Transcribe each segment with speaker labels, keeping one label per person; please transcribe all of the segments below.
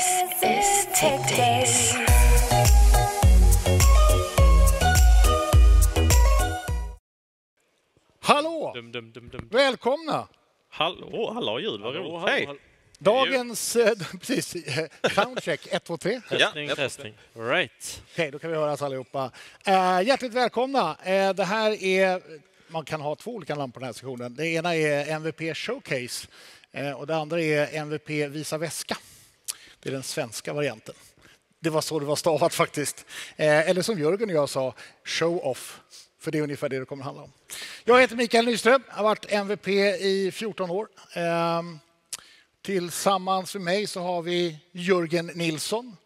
Speaker 1: This is Tech Days.
Speaker 2: Hallå!
Speaker 3: Dum, dum, dum, dum.
Speaker 2: Välkomna!
Speaker 3: Hallå, har ljud, vad
Speaker 4: Hallå,
Speaker 3: roligt.
Speaker 4: hallå,
Speaker 3: Hej!
Speaker 4: hallå.
Speaker 2: Dagens, eh, precis, eh, soundcheck 1, 2, 3. Okej,
Speaker 3: Testning. Right.
Speaker 2: då kan vi höras allihopa. Eh, hjärtligt välkomna. Eh, det här är, man kan ha två olika namn på den här sessionen. Det ena är MVP Showcase eh, och det andra är MVP Visa väska. Det är den svenska varianten. Det var så det var stavat faktiskt. Eh, eller som Jörgen och jag sa, show off. För det är ungefär det det kommer att handla om. Jag heter Mikael Nyström, har varit MVP i 14 år. Ehm, Tillsammans med mig så har vi Jörgen Nilsson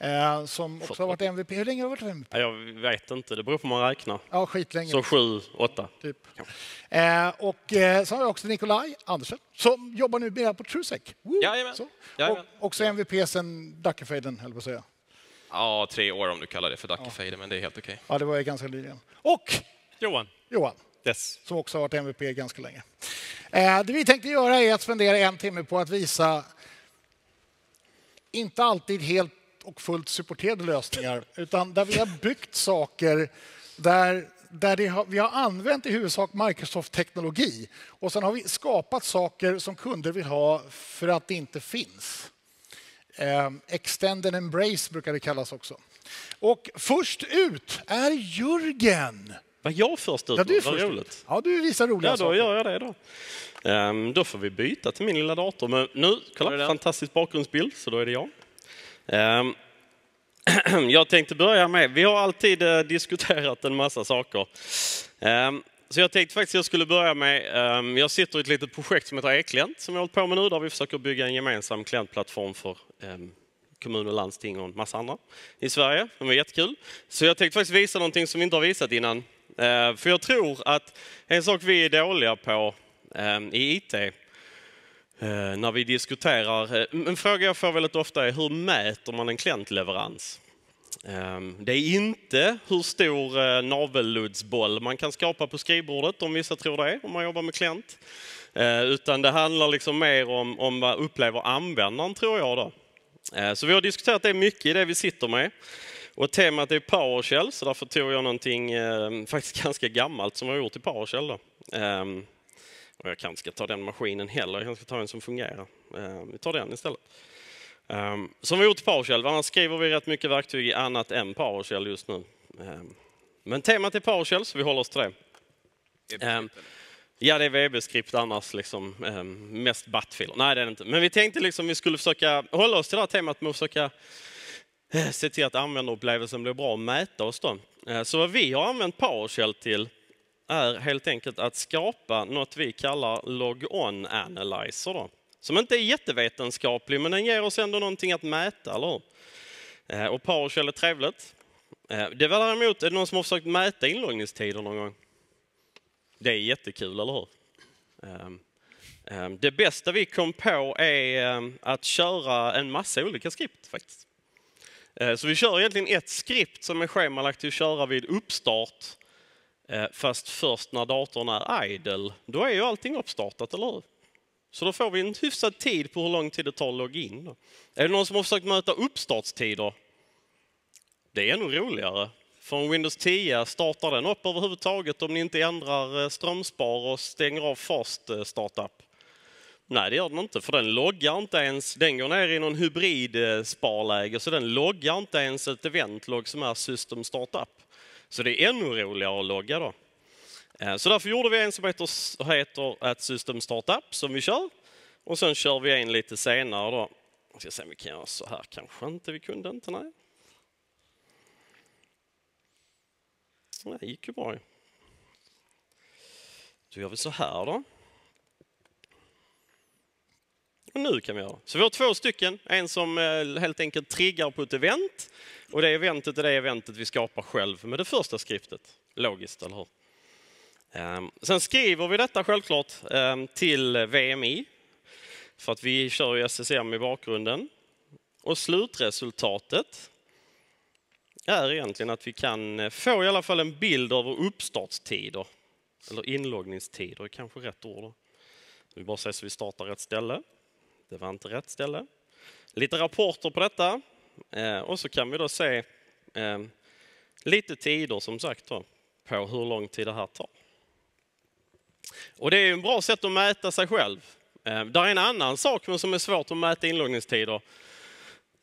Speaker 2: eh, som också har varit MVP. Hur länge har du varit MVP?
Speaker 3: Ja, Jag vet inte, det beror på hur man räknar.
Speaker 2: Ja, skitlänge.
Speaker 3: Så sju, åtta.
Speaker 2: Typ. Eh, och eh, så har vi också Nikolaj Andersen som jobbar nu mer på Trusec.
Speaker 4: Jajamän.
Speaker 2: Så.
Speaker 4: Jajamän.
Speaker 2: Och också MVP sen Dackefejden, höll på att säga.
Speaker 4: Ja, tre år om du kallar det för Dackefejden, men det är helt okej.
Speaker 2: Ja, det var ju ganska nyligen. Och
Speaker 3: Johan.
Speaker 2: Johan,
Speaker 3: Yes.
Speaker 2: som också har varit MVP ganska länge. Eh, det vi tänkte göra är att spendera en timme på att visa inte alltid helt och fullt supporterade lösningar, utan där vi har byggt saker där, där det har, vi har använt i huvudsak Microsoft-teknologi och sen har vi skapat saker som kunder vill ha för att det inte finns. Eh, extend and embrace brukar det kallas också. Och först ut är Jörgen.
Speaker 3: Var jag först ut?
Speaker 2: Ja, du är först
Speaker 3: roligt.
Speaker 2: ut. Ja, du visar roliga
Speaker 3: Ja, då
Speaker 2: saker.
Speaker 3: gör jag det då. Ehm, då får vi byta till min lilla dator. Men nu, kolla, fantastisk bakgrundsbild, så då är det jag. Ehm, jag tänkte börja med, vi har alltid eh, diskuterat en massa saker. Ehm, så jag tänkte faktiskt jag skulle börja med, ehm, jag sitter i ett litet projekt som heter E-klient som jag har hållit på med nu, där vi försöker bygga en gemensam klientplattform för ehm, kommun och landsting och en massa andra i Sverige. Det var jättekul. Så jag tänkte faktiskt visa någonting som vi inte har visat innan. För jag tror att en sak vi är dåliga på i IT Eh, när vi diskuterar, eh, en fråga jag får väldigt ofta är hur mäter man en klientleverans? Ehm, det är inte hur stor eh, navelludsboll man kan skapa på skrivbordet, om vissa tror det, om man jobbar med klient. Utan det handlar liksom mer om, om vad upplever användaren, tror jag. Då. Så vi har diskuterat det mycket i det vi sitter med. Och temat är PowerShell, så därför tog jag någonting faktiskt ganska gammalt som jag har gjort i PowerShell. Då. Ehm, och jag kanske ska ta den maskinen heller, jag kanske ska ta en som fungerar. Ehm, vi tar den istället. Ehm, som vi har gjort i PowerShell, annars skriver vi rätt mycket verktyg i annat än PowerShell just nu. Ehm, men temat är PowerShell, så vi håller oss till det. Ja, det är VB-skript annars, liksom, mest battfiler. Nej, det är det inte. Men vi tänkte liksom vi skulle försöka hålla oss till det här temat med att försöka eh, se till att användarupplevelsen blir bra och mäta oss då. Så vad vi har använt PowerShell till är helt enkelt att skapa något vi kallar log-on analyzer. Då. Som inte är jättevetenskaplig, men den ger oss ändå någonting att mäta, eller hur? Eh, och PowerShell är trevligt. Eh, det var däremot, är det någon som har försökt mäta inloggningstider någon gång? Det är jättekul, eller hur? Ehm, ehm, det bästa vi kom på är ehm, att köra en massa olika skript faktiskt. Eh, så vi kör egentligen ett skript som är schemalagt till att köra vid uppstart. Eh, fast först när datorn är idle, då är ju allting uppstartat, eller hur? Så då får vi en hyfsad tid på hur lång tid det tar att logga in. Är det någon som har försökt möta uppstartstider? Det är nog roligare. Från Windows 10 startar den upp överhuvudtaget om ni inte ändrar eh, strömspar och stänger av fast eh, startup? Nej, det gör den inte, för den loggar inte ens. Den går ner i någon hybrid-sparläge så den loggar inte ens ett eventlogg som är system startup. Så det är ännu roligare att logga då. Eh, så därför gjorde vi en som heter, heter ett system startup som vi kör. Och sen kör vi en lite senare då. Jag ska se om vi kan göra så här kanske inte. Vi kunde inte, nej. Nej, Det gick ju bra. Då gör vi så här då. Och nu kan vi göra. Så vi har två stycken. En som eh, helt enkelt triggar på ett event. Och det eventet är det eventet vi skapar själv med det första skriftet. Logiskt, eller hur? Ehm, sen skriver vi detta självklart ehm, till VMI. För att vi kör ju SSM i bakgrunden. Och slutresultatet är egentligen att vi kan eh, få i alla fall en bild över uppstartstider. Eller inloggningstider är kanske rätt ord. då. Vi bara säger så vi startar rätt ställe. Det var inte rätt ställe. lite rapporter på detta Eh, och så kan vi då se eh, lite tider som sagt då, på hur lång tid det här tar. Och det är ju ett bra sätt att mäta sig själv. Det där är en annan sak som är svårt att mäta inloggningstider.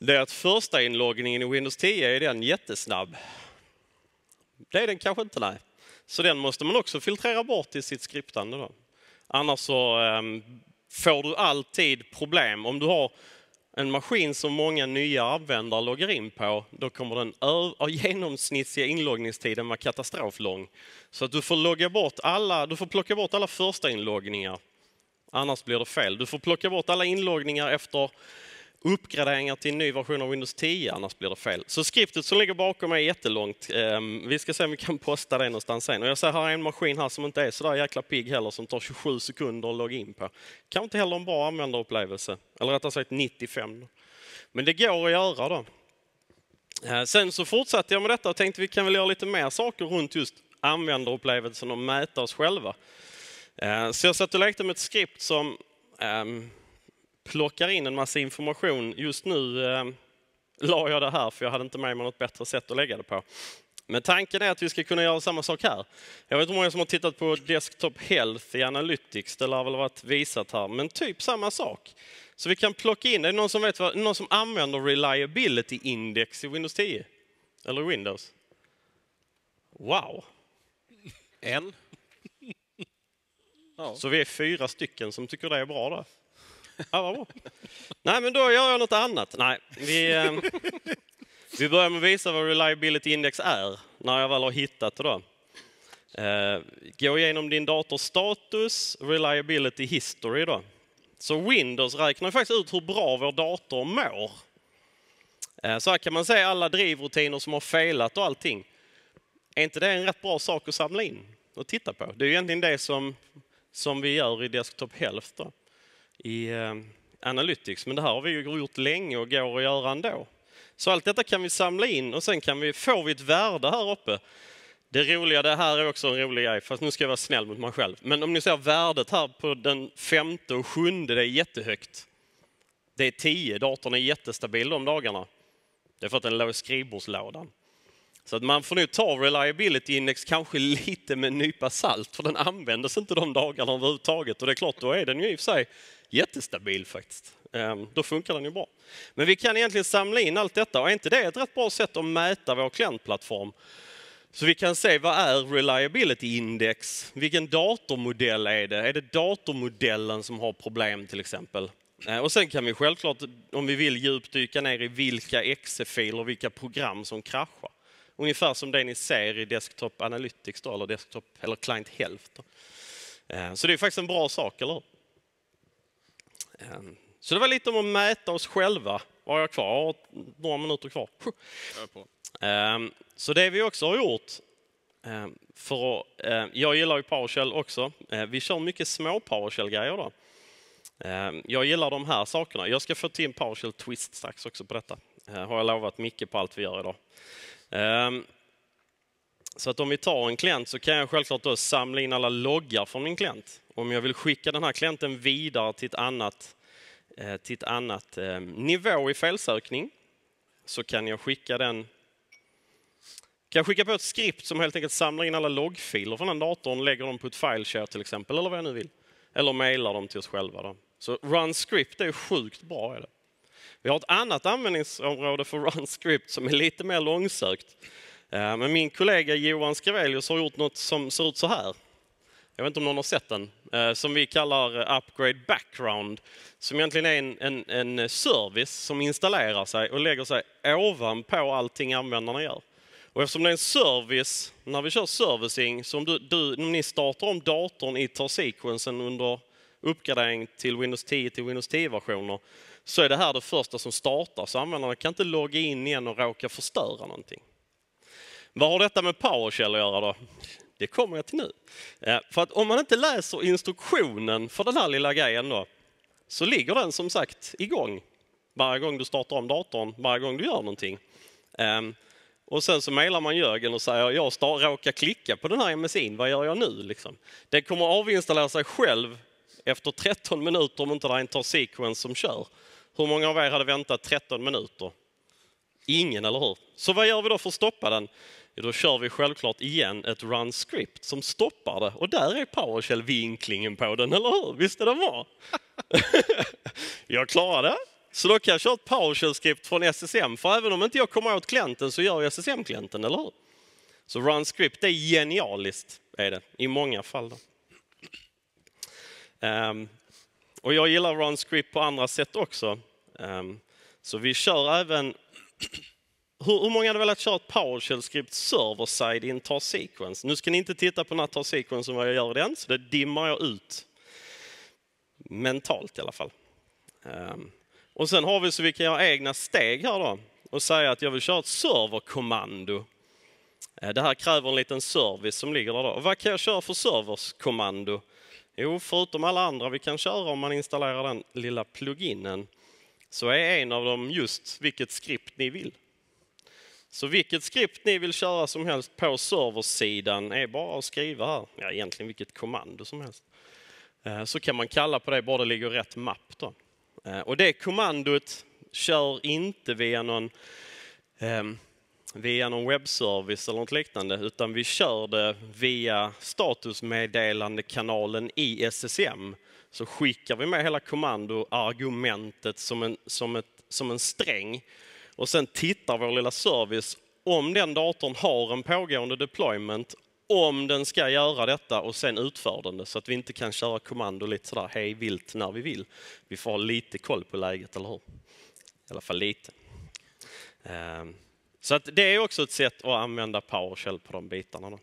Speaker 3: Det är att första inloggningen i Windows 10 är den jättesnabb. Det är den kanske inte, nej. Så den måste man också filtrera bort i sitt skriptande. Då. Annars så ehm, får du alltid problem. Om du har en maskin som många nya användare loggar in på, då kommer den genomsnittliga inloggningstiden vara katastroflång. Så att du får, logga bort alla, du får plocka bort alla första inloggningar. Annars blir det fel. Du får plocka bort alla inloggningar efter uppgraderingar till en ny version av Windows 10, annars blir det fel. Så skriptet som ligger bakom mig är jättelångt. Ehm, vi ska se om vi kan posta det någonstans sen. Och jag ser här en maskin här som inte är så där jäkla pigg heller, som tar 27 sekunder att logga in på. Kanske inte heller en bra användarupplevelse, eller rättare sagt 95. Men det går att göra då. Ehm, sen så fortsatte jag med detta och tänkte vi kan väl göra lite mer saker runt just användarupplevelsen och mäta oss själva. Ehm, så jag satt och lekte med ett skript som plockar in en massa information. Just nu eh, la jag det här för jag hade inte med mig något bättre sätt att lägga det på. Men tanken är att vi ska kunna göra samma sak här. Jag vet inte hur många som har tittat på Desktop Health i Analytics, det lär väl varit visat här, men typ samma sak. Så vi kan plocka in, är det någon som, vet vad, någon som använder Reliability Index i Windows 10? Eller Windows? Wow!
Speaker 4: En.
Speaker 3: Så vi är fyra stycken som tycker det är bra där. Ja, vad bra. Nej, men då gör jag något annat. Nej, vi, eh, vi börjar med att visa vad Reliability Index är, när jag väl har hittat det. Då. Eh, gå igenom din dators status, Reliability History. Då. Så Windows räknar faktiskt ut hur bra vår dator mår. Eh, så här kan man se alla drivrutiner som har felat och allting. Är inte det en rätt bra sak att samla in och titta på? Det är ju egentligen det som, som vi gör i Desktop Health. Då i eh, Analytics. Men det här har vi ju gjort länge och går att göra ändå. Så allt detta kan vi samla in och sen kan vi, får vi ett värde här uppe. Det roliga, det här är också en rolig grej, fast nu ska jag vara snäll mot mig själv. Men om ni ser värdet här på den femte och sjunde, det är jättehögt. Det är 10, datorn är jättestabil de dagarna. Det är för att den låg i skrivbordslådan. Så att man får nu ta reliability index kanske lite med en nypa salt, för den användes inte de dagarna överhuvudtaget. Och det är klart, då är den ju i och för sig jättestabil faktiskt. Ehm, då funkar den ju bra. Men vi kan egentligen samla in allt detta och är inte det ett rätt bra sätt att mäta vår klientplattform? Så vi kan se vad är reliability index? Vilken datormodell är det? Är det datormodellen som har problem till exempel? Ehm, och sen kan vi självklart, om vi vill djupdyka ner i vilka exe-filer, vilka program som kraschar. Ungefär som det ni ser i Desktop Analytics då, eller, desktop, eller Client Health. Då. Ehm, så det är faktiskt en bra sak, eller hur? Ehm, så det var lite om att mäta oss själva. Vad har jag kvar? Jag har några minuter kvar. Ehm, så det vi också har gjort, för jag gillar ju PowerShell också. Vi kör mycket små PowerShell-grejer då. Jag gillar de här sakerna. Jag ska få till en PowerShell Twist strax också på detta. Har jag lovat Micke på allt vi gör idag. Ehm, så att om vi tar en klient så kan jag självklart då samla in alla loggar från min klient. Om jag vill skicka den här klienten vidare till ett annat, eh, till ett annat ehm, nivå i felsökning så kan jag skicka den kan jag skicka på ett skript som helt enkelt samlar in alla loggfiler från den datorn, lägger dem på ett fileshare till exempel, eller vad jag nu vill. Eller mailar dem till oss själva. Då. Så run script är sjukt bra. Är det. Vi har ett annat användningsområde för run script som är lite mer långsökt. Eh, men min kollega Johan Skrevelius har gjort något som ser ut så här. Jag vet inte om någon har sett den, eh, som vi kallar Upgrade Background. Som egentligen är en, en, en service som installerar sig och lägger sig ovanpå allting användarna gör. Och eftersom det är en service, när vi kör servicing, så om, du, du, om ni startar om datorn i tar-sequensen under uppgradering till Windows 10 till Windows 10-versioner, så är det här det första som startar. Så användarna kan inte logga in igen och råka förstöra någonting. Vad har detta med PowerShell att göra då? Det kommer jag till nu. Eh, för att om man inte läser instruktionen för den här lilla grejen då, så ligger den som sagt igång varje gång du startar om datorn, varje gång du gör någonting. Ehm, och sen så mejlar man Jörgen och säger jag råkar klicka på den här MSIn, vad gör jag nu? Liksom. Den kommer avinstallera sig själv efter 13 minuter om inte det är en tar sequence som kör. Hur många av er hade väntat 13 minuter? Ingen, eller hur? Så vad gör vi då för att stoppa den? Jo, då kör vi självklart igen ett run script som stoppar det. Och där är PowerShell-vinklingen på den, eller hur? Visst är den bra? jag klarar det. Så då kan jag köra ett PowerShell-skript från SSM, för även om inte jag kommer åt klienten så gör jag SSM-klienten, eller hur? Så run script är genialiskt, är det, i många fall. Då. Ehm, och jag gillar run script på andra sätt också. Um, så vi kör även hur, hur många hade velat köra ett PowerShell-skript server-side i en tar sequence? Nu ska ni inte titta på den här tar sequence vad jag gör i den, så det dimmar jag ut. Mentalt i alla fall. Um, och sen har vi så vi kan göra egna steg här då och säga att jag vill köra ett serverkommando. Eh, det här kräver en liten service som ligger där då. Och vad kan jag köra för serverskommando? Jo, förutom alla andra vi kan köra om man installerar den lilla pluginen så är en av dem just vilket skript ni vill. Så vilket skript ni vill köra som helst på serversidan är bara att skriva här. Ja, egentligen vilket kommando som helst. Eh, så kan man kalla på det bara det ligger rätt mapp. Då. Eh, och det kommandot kör inte via någon, ehm, via någon webbservice eller något liknande, utan vi kör det via statusmeddelandekanalen i SSM. Så skickar vi med hela kommandoargumentet som en, som, ett, som en sträng och sen tittar vår lilla service om den datorn har en pågående deployment, om den ska göra detta och sen utför den det så att vi inte kan köra kommando lite sådär hej vilt när vi vill. Vi får ha lite koll på läget, eller hur? I alla fall lite. Ehm, så att det är också ett sätt att använda PowerShell på de bitarna. Då.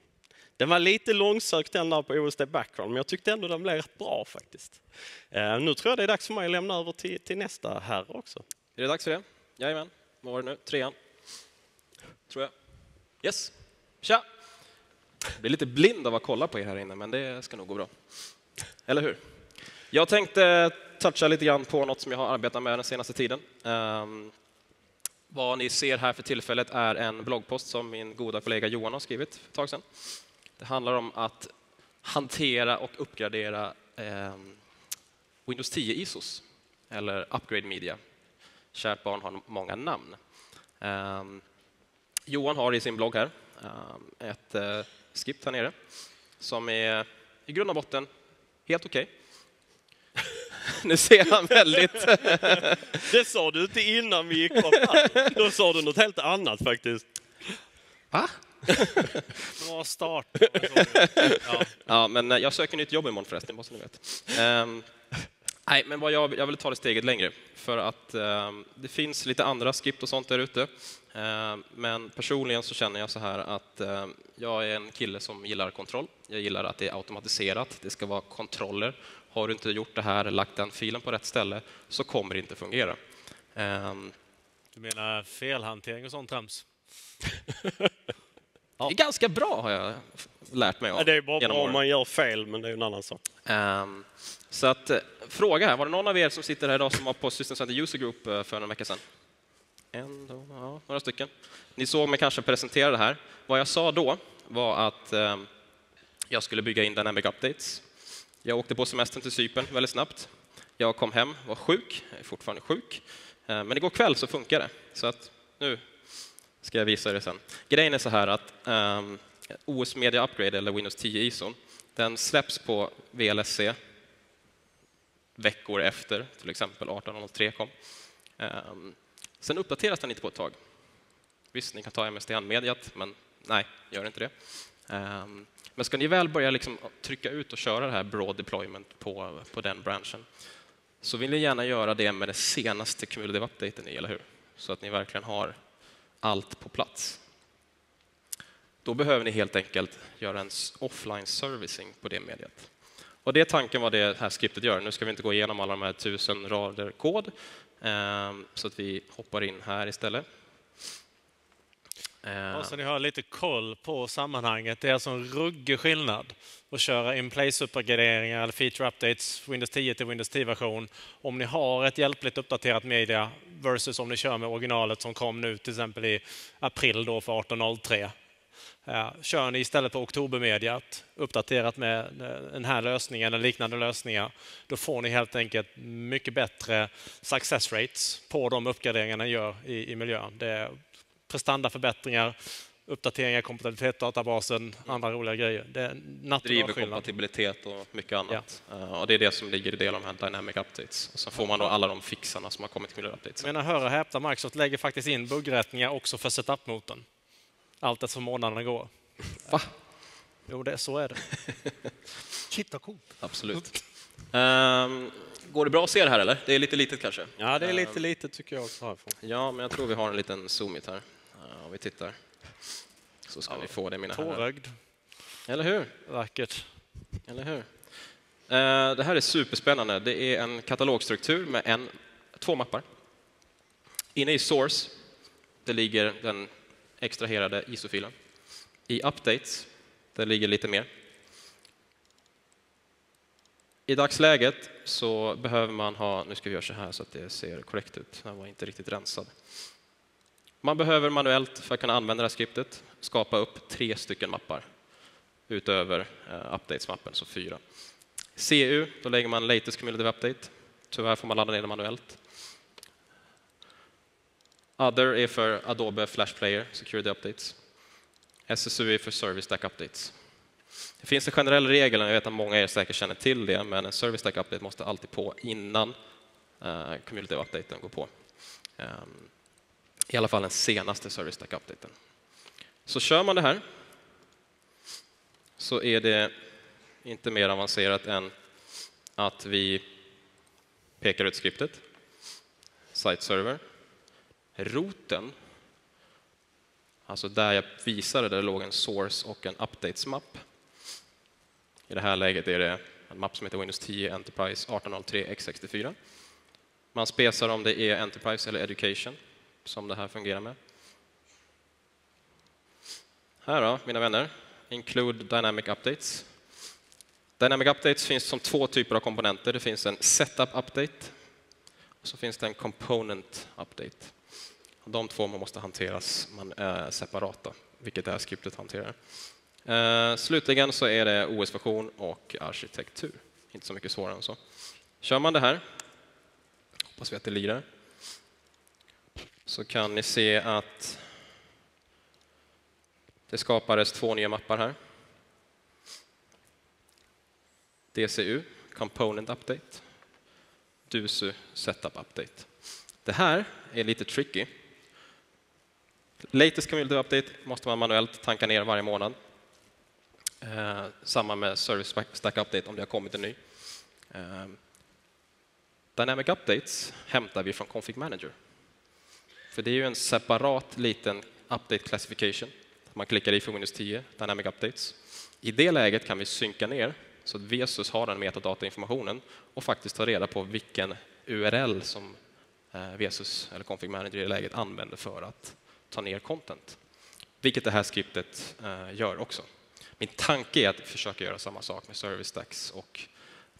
Speaker 3: Den var lite långsökt den där på OSD Background, men jag tyckte ändå den blev rätt bra faktiskt. Eh, nu tror jag det är dags för mig att lämna över till, till nästa här också.
Speaker 5: Är det dags för det? Jajamän. Vad var det nu? Trean? Tror jag. Yes. Tja! Jag blir lite blind av att kolla på er här inne, men det ska nog gå bra. Eller hur? Jag tänkte toucha lite grann på något som jag har arbetat med den senaste tiden. Um, vad ni ser här för tillfället är en bloggpost som min goda kollega Johan har skrivit för ett tag sedan. Det handlar om att hantera och uppgradera eh, Windows 10 ISOs, eller Upgrade Media, Kärt barn har många namn. Eh, Johan har i sin blogg här ehm, eh, ett skript här nere som är i grund och botten helt okej. Okay nu ser han väldigt...
Speaker 3: det sa du inte innan vi gick här. Då sa du något helt annat faktiskt.
Speaker 5: Va?
Speaker 6: Bra start.
Speaker 5: ja. ja, men jag söker nytt jobb imorgon förresten, måste ni veta. Um, Nej, men vad jag, jag vill ta det steget längre för att eh, det finns lite andra skript och sånt där ute. Eh, men personligen så känner jag så här att eh, jag är en kille som gillar kontroll. Jag gillar att det är automatiserat. Det ska vara kontroller. Har du inte gjort det här, lagt den filen på rätt ställe, så kommer det inte fungera.
Speaker 6: Ehm. Du menar felhantering och sånt trams?
Speaker 5: Det är ganska bra har jag lärt mig av.
Speaker 3: Ja, det är bara bra om man gör fel, men det är en annan sak.
Speaker 5: Um, så att, eh, fråga här, var det någon av er som sitter här idag som var på System Center User Group eh, för en vecka sedan? En, då, ja, några stycken. Ni såg mig kanske presentera det här. Vad jag sa då var att um, jag skulle bygga in Dynamic Updates. Jag åkte på semestern till Cypern väldigt snabbt. Jag kom hem, var sjuk, jag är fortfarande sjuk. Eh, men igår kväll så funkar det. Så att nu ska jag visa er det sen. Grejen är så här att ehm, um, OS Media Upgrade, eller Windows 10 ISO, den släpps på VLSC veckor efter till exempel 1803 kom. Um, sen uppdateras den inte på ett tag. Visst, ni kan ta MSDN-mediat, men nej, gör inte det. Um, men ska ni väl börja liksom trycka ut och köra det här broad deployment på, på den branschen så vill ni gärna göra det med den senaste cumulative updaten eller hur? Så att ni verkligen har allt på plats. Då behöver ni helt enkelt göra en offline servicing på det mediet. Och det är tanken vad det här skriptet gör. Nu ska vi inte gå igenom alla de här tusen rader kod, ehm, så att vi hoppar in här istället. Eh.
Speaker 6: Ja, så ni har lite koll på sammanhanget. Det är alltså en ruggig skillnad att köra in-place-uppgraderingar eller feature updates Windows 10 till Windows 10-version om ni har ett hjälpligt uppdaterat media versus om ni kör med originalet som kom nu till exempel i april då för 1803. Eh, kör ni istället på oktobermediat, uppdaterat med eh, den här lösningen eller liknande lösningar, då får ni helt enkelt mycket bättre success rates på de uppgraderingar ni gör i, i miljön. Det är prestandaförbättringar, uppdateringar i kompatibilitetsdatabasen, andra roliga grejer. Det
Speaker 5: driver kompatibilitet och mycket annat. Eh, och det är det som ligger i del av de här Dynamic Updates. Och så får man då alla de fixarna som har kommit till Updates.
Speaker 6: Men hör och häpna, Microsoft lägger faktiskt in buggrättningar också för setup-motorn. Allt eftersom månaderna går.
Speaker 5: Va?
Speaker 6: Jo, det, så är det.
Speaker 2: Shit vad coolt.
Speaker 5: Absolut. Ehm, går det bra att se det här eller? Det är lite litet kanske?
Speaker 3: Ja, det är lite litet tycker jag också härifrån.
Speaker 5: Ja, men jag tror vi har en liten zoomit här. Om vi tittar. Så ska ni få det mina herrar.
Speaker 6: Tårögd,
Speaker 5: Eller hur?
Speaker 6: vackert.
Speaker 5: Eller hur? Eh, Det här är superspännande. Det är en katalogstruktur med en, två mappar. Inne i Source det ligger den extraherade ISO-filen. I Updates det ligger lite mer. I dagsläget så behöver man ha, nu ska vi göra så här så att det ser korrekt ut, den var inte riktigt rensad. Man behöver manuellt för att kunna använda det här skriptet skapa upp tre stycken mappar utöver eh, updates-mappen, så fyra. CU, då lägger man latest cumulative update. Tyvärr får man ladda ner det manuellt. Other är för Adobe Flash Player Security Updates. SSU är för Service Stack Updates. Det finns en generell regel, och jag vet att många av er säkert känner till det, men en Service Stack Update måste alltid på innan uh, Cumulative Updaten går på. Um, i alla fall den senaste Service Stack Updaten. Så kör man det här så är det inte mer avancerat än att vi pekar ut skriptet, site server, roten, alltså där jag visade där det låg en source och en updates-mapp. I det här läget är det en mapp som heter Windows 10 Enterprise 1803 x64. Man spesar om det är Enterprise eller Education som det här fungerar med. Här då, mina vänner, Include Dynamic Updates. Dynamic Updates finns som två typer av komponenter. Det finns en Setup Update och så finns det en Component Update. De två måste hanteras man, äh, separata, vilket det här skriptet hanterar. Eh, slutligen så är det OS-version och arkitektur. Inte så mycket svårare än så. Kör man det här, hoppas vi att det lirar, så kan ni se att det skapades två nya mappar här. DCU, Component Update, DUSU, Setup Update. Det här är lite tricky. Latest Community Update måste man manuellt tanka ner varje månad. Eh, samma med Service Stack Update om det har kommit en ny. Eh, Dynamic Updates hämtar vi från Config Manager. För det är ju en separat liten update classification. Man klickar i för Windows 10, Dynamic Updates. I det läget kan vi synka ner så att Vesus har den metadatainformationen och faktiskt ta reda på vilken URL som VSUS Vesus eller Config Manager i det läget använder för att ta ner content. Vilket det här skriptet eh, gör också. Min tanke är att försöka göra samma sak med Service Stacks och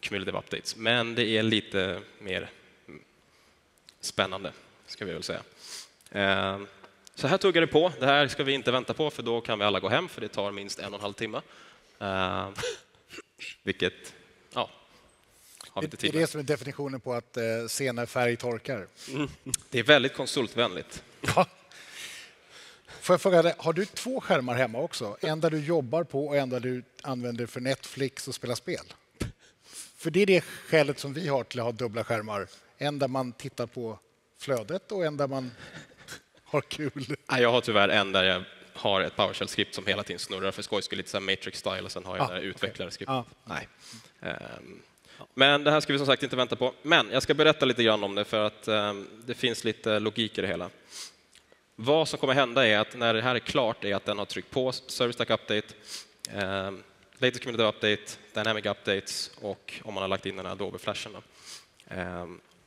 Speaker 5: Cumulative Updates, men det är lite mer mm, spännande, ska vi väl säga. Eh, så här tuggar det på. Det här ska vi inte vänta på, för då kan vi alla gå hem, för det tar minst en och en halv timme. Uh, vilket, ja, har vi inte
Speaker 2: Det är
Speaker 5: tid
Speaker 2: det som är definitionen på att eh, se när färg torkar.
Speaker 5: Det är väldigt konsultvänligt.
Speaker 2: Ja. Får jag fråga dig, har du två skärmar hemma också? En där du jobbar på och en där du använder för Netflix och spelar spel? För det är det skälet som vi har till att ha dubbla skärmar. En där man tittar på flödet och en där man har kul.
Speaker 5: Nej, Jag har tyvärr en där jag har ett PowerShell-skript som hela tiden snurrar för skojs skull, lite så Matrix-style, och sen har jag
Speaker 2: Ah,
Speaker 5: det där utvecklare skriptet.
Speaker 2: Ah.
Speaker 5: Nej. Ehm, Men det här ska vi som sagt inte vänta på. Men jag ska berätta lite grann om det, för att ehm, det finns lite logik i det hela. Vad som kommer hända är att när det här är klart är att den har tryckt på Service Stack Update, um, Latest Community Update, Dynamic Updates och om man har lagt in den här Adobe Flashen.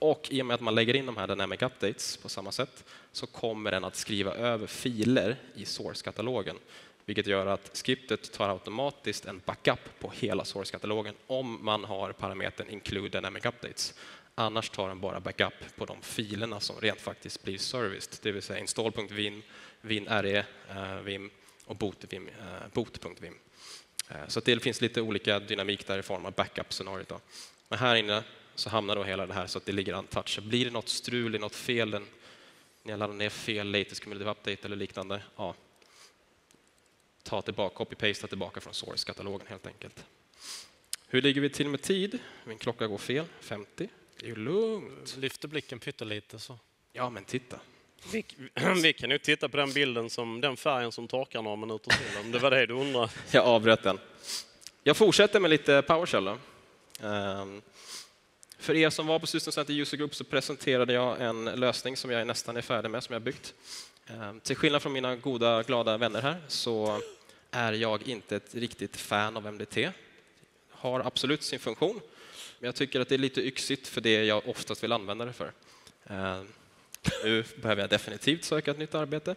Speaker 5: Och i och med att man lägger in de här Dynamic Updates på samma sätt så kommer den att skriva över filer i source-katalogen. Vilket gör att skriptet tar automatiskt en backup på hela source-katalogen om man har parametern include dynamic updates. Annars tar den bara backup på de filerna som rent faktiskt blir serviced, det vill säga install.vim, vin.re, eh, vim och boot.vim. Eh, boot.vim. Eh, så det finns lite olika dynamik där i form av backup-scenariot. Men här inne så hamnar då hela det här så att det ligger untouched. Blir det något strul, något fel, den, ni har laddat ner fel latest cumulative update eller liknande, ja, ta tillbaka, copy-pasta tillbaka från source-katalogen helt enkelt. Hur ligger vi till med tid? Min klocka går fel, 50. Det är ju lugnt.
Speaker 6: Lyfter blicken pyttelite så.
Speaker 5: Ja, men titta.
Speaker 3: Vi, vi kan ju titta på den bilden som den färgen som torkar några minuter till, om det var det du undrade.
Speaker 5: Jag avbröt den. Jag fortsätter med lite PowerShell. Då. För er som var på System Center User Group så presenterade jag en lösning som jag nästan är färdig med, som jag byggt. Ehm, till skillnad från mina goda, glada vänner här så är jag inte ett riktigt fan av MDT. Har absolut sin funktion, men jag tycker att det är lite yxigt för det jag oftast vill använda det för. Ehm, Ehm, Nu behöver jag definitivt söka ett nytt arbete.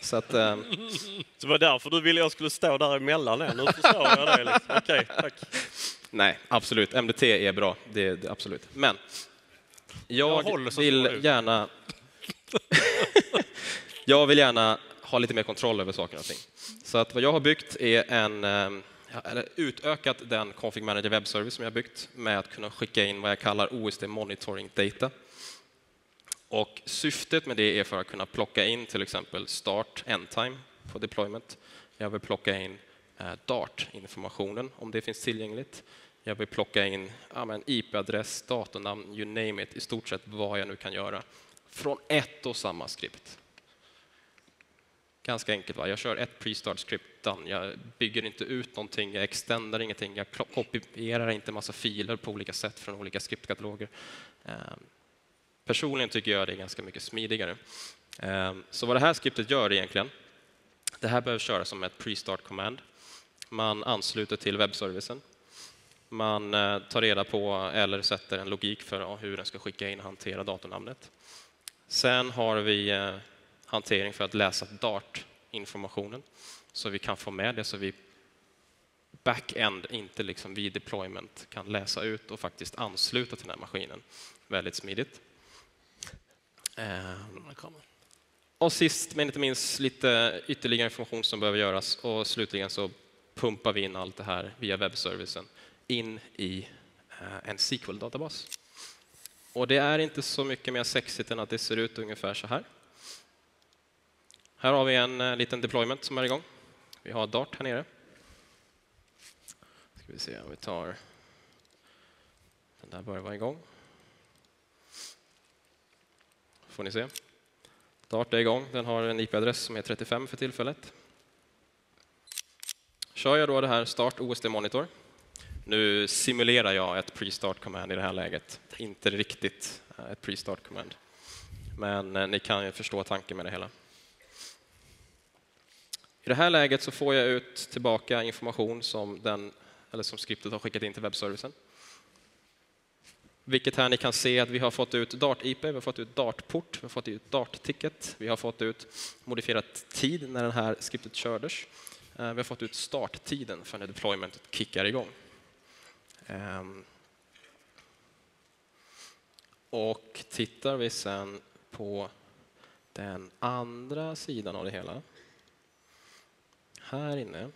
Speaker 5: Så att, ehm,
Speaker 3: Så det var därför du ville jag skulle stå där emellan er. Nu förstår jag det. Liksom. Okej, tack.
Speaker 5: Nej, absolut. MDT är bra, det, det, absolut. Men jag,
Speaker 6: Jag
Speaker 5: vill gärna... jag vill gärna ha lite mer kontroll över saker och ting. Så att vad jag har byggt är en... eh, Eller utökat den Config Manager Web Service som jag har byggt med att kunna skicka in vad jag kallar OSD Monitoring Data. Och syftet med det är för att kunna plocka in till exempel start, end time på deployment. Jag vill plocka in eh, Dart-informationen om det finns tillgängligt. Jag vill plocka in ja, IP-adress, datornamn, you name it, i stort sett vad jag nu kan göra från ett och samma skript. Ganska enkelt. Va? Jag kör ett pre-start script done. Jag bygger inte ut någonting, jag extendar ingenting, jag kopierar inte massa filer på olika sätt från olika skriptkataloger. Ehm, Personligen tycker jag det är ganska mycket smidigare. Ehm, så vad det här skriptet gör egentligen, det här behöver köras som ett pre-start command. Man ansluter till webbservicen. Man eh, tar reda på eller sätter en logik för hur den ska skicka in och hantera datornamnet. Sen har vi eh, hantering för att läsa Dart-informationen så vi kan få med det så vi back-end, inte liksom vid deployment, kan läsa ut och faktiskt ansluta till den här maskinen. Väldigt smidigt. Eh, och sist men inte minst lite ytterligare information som behöver göras och slutligen så pumpar vi in allt det här via webbservicen in i eh, en SQL-databas. Och det är inte så mycket mer sexigt än att det ser ut ungefär så här. Här har vi en eh, liten deployment som är igång. Vi har Dart här nere. Ska vi se om vi tar... Den där börjar vara igång. Får ni se. Dart är igång. Den har en IP-adress som är 35 för tillfället. Kör jag då det här Start OSD Monitor. Nu simulerar jag ett pre-start command i det här läget. Inte riktigt eh, ett pre-start command. Men eh, ni kan ju förstå tanken med det hela. I det här läget så får jag ut tillbaka information som, den, eller som skriptet har skickat in till webbservicen. Vilket här ni kan se att vi har fått ut Dart-IP, vi har fått ut Dart-port, vi har fått ut Dart-ticket, vi har fått ut modifierat tid när det här skriptet kördes. Eh, vi har fått ut starttiden för när deploymentet kickar igång. Ehm. Och tittar vi sen på den andra sidan av det hela. Här inne.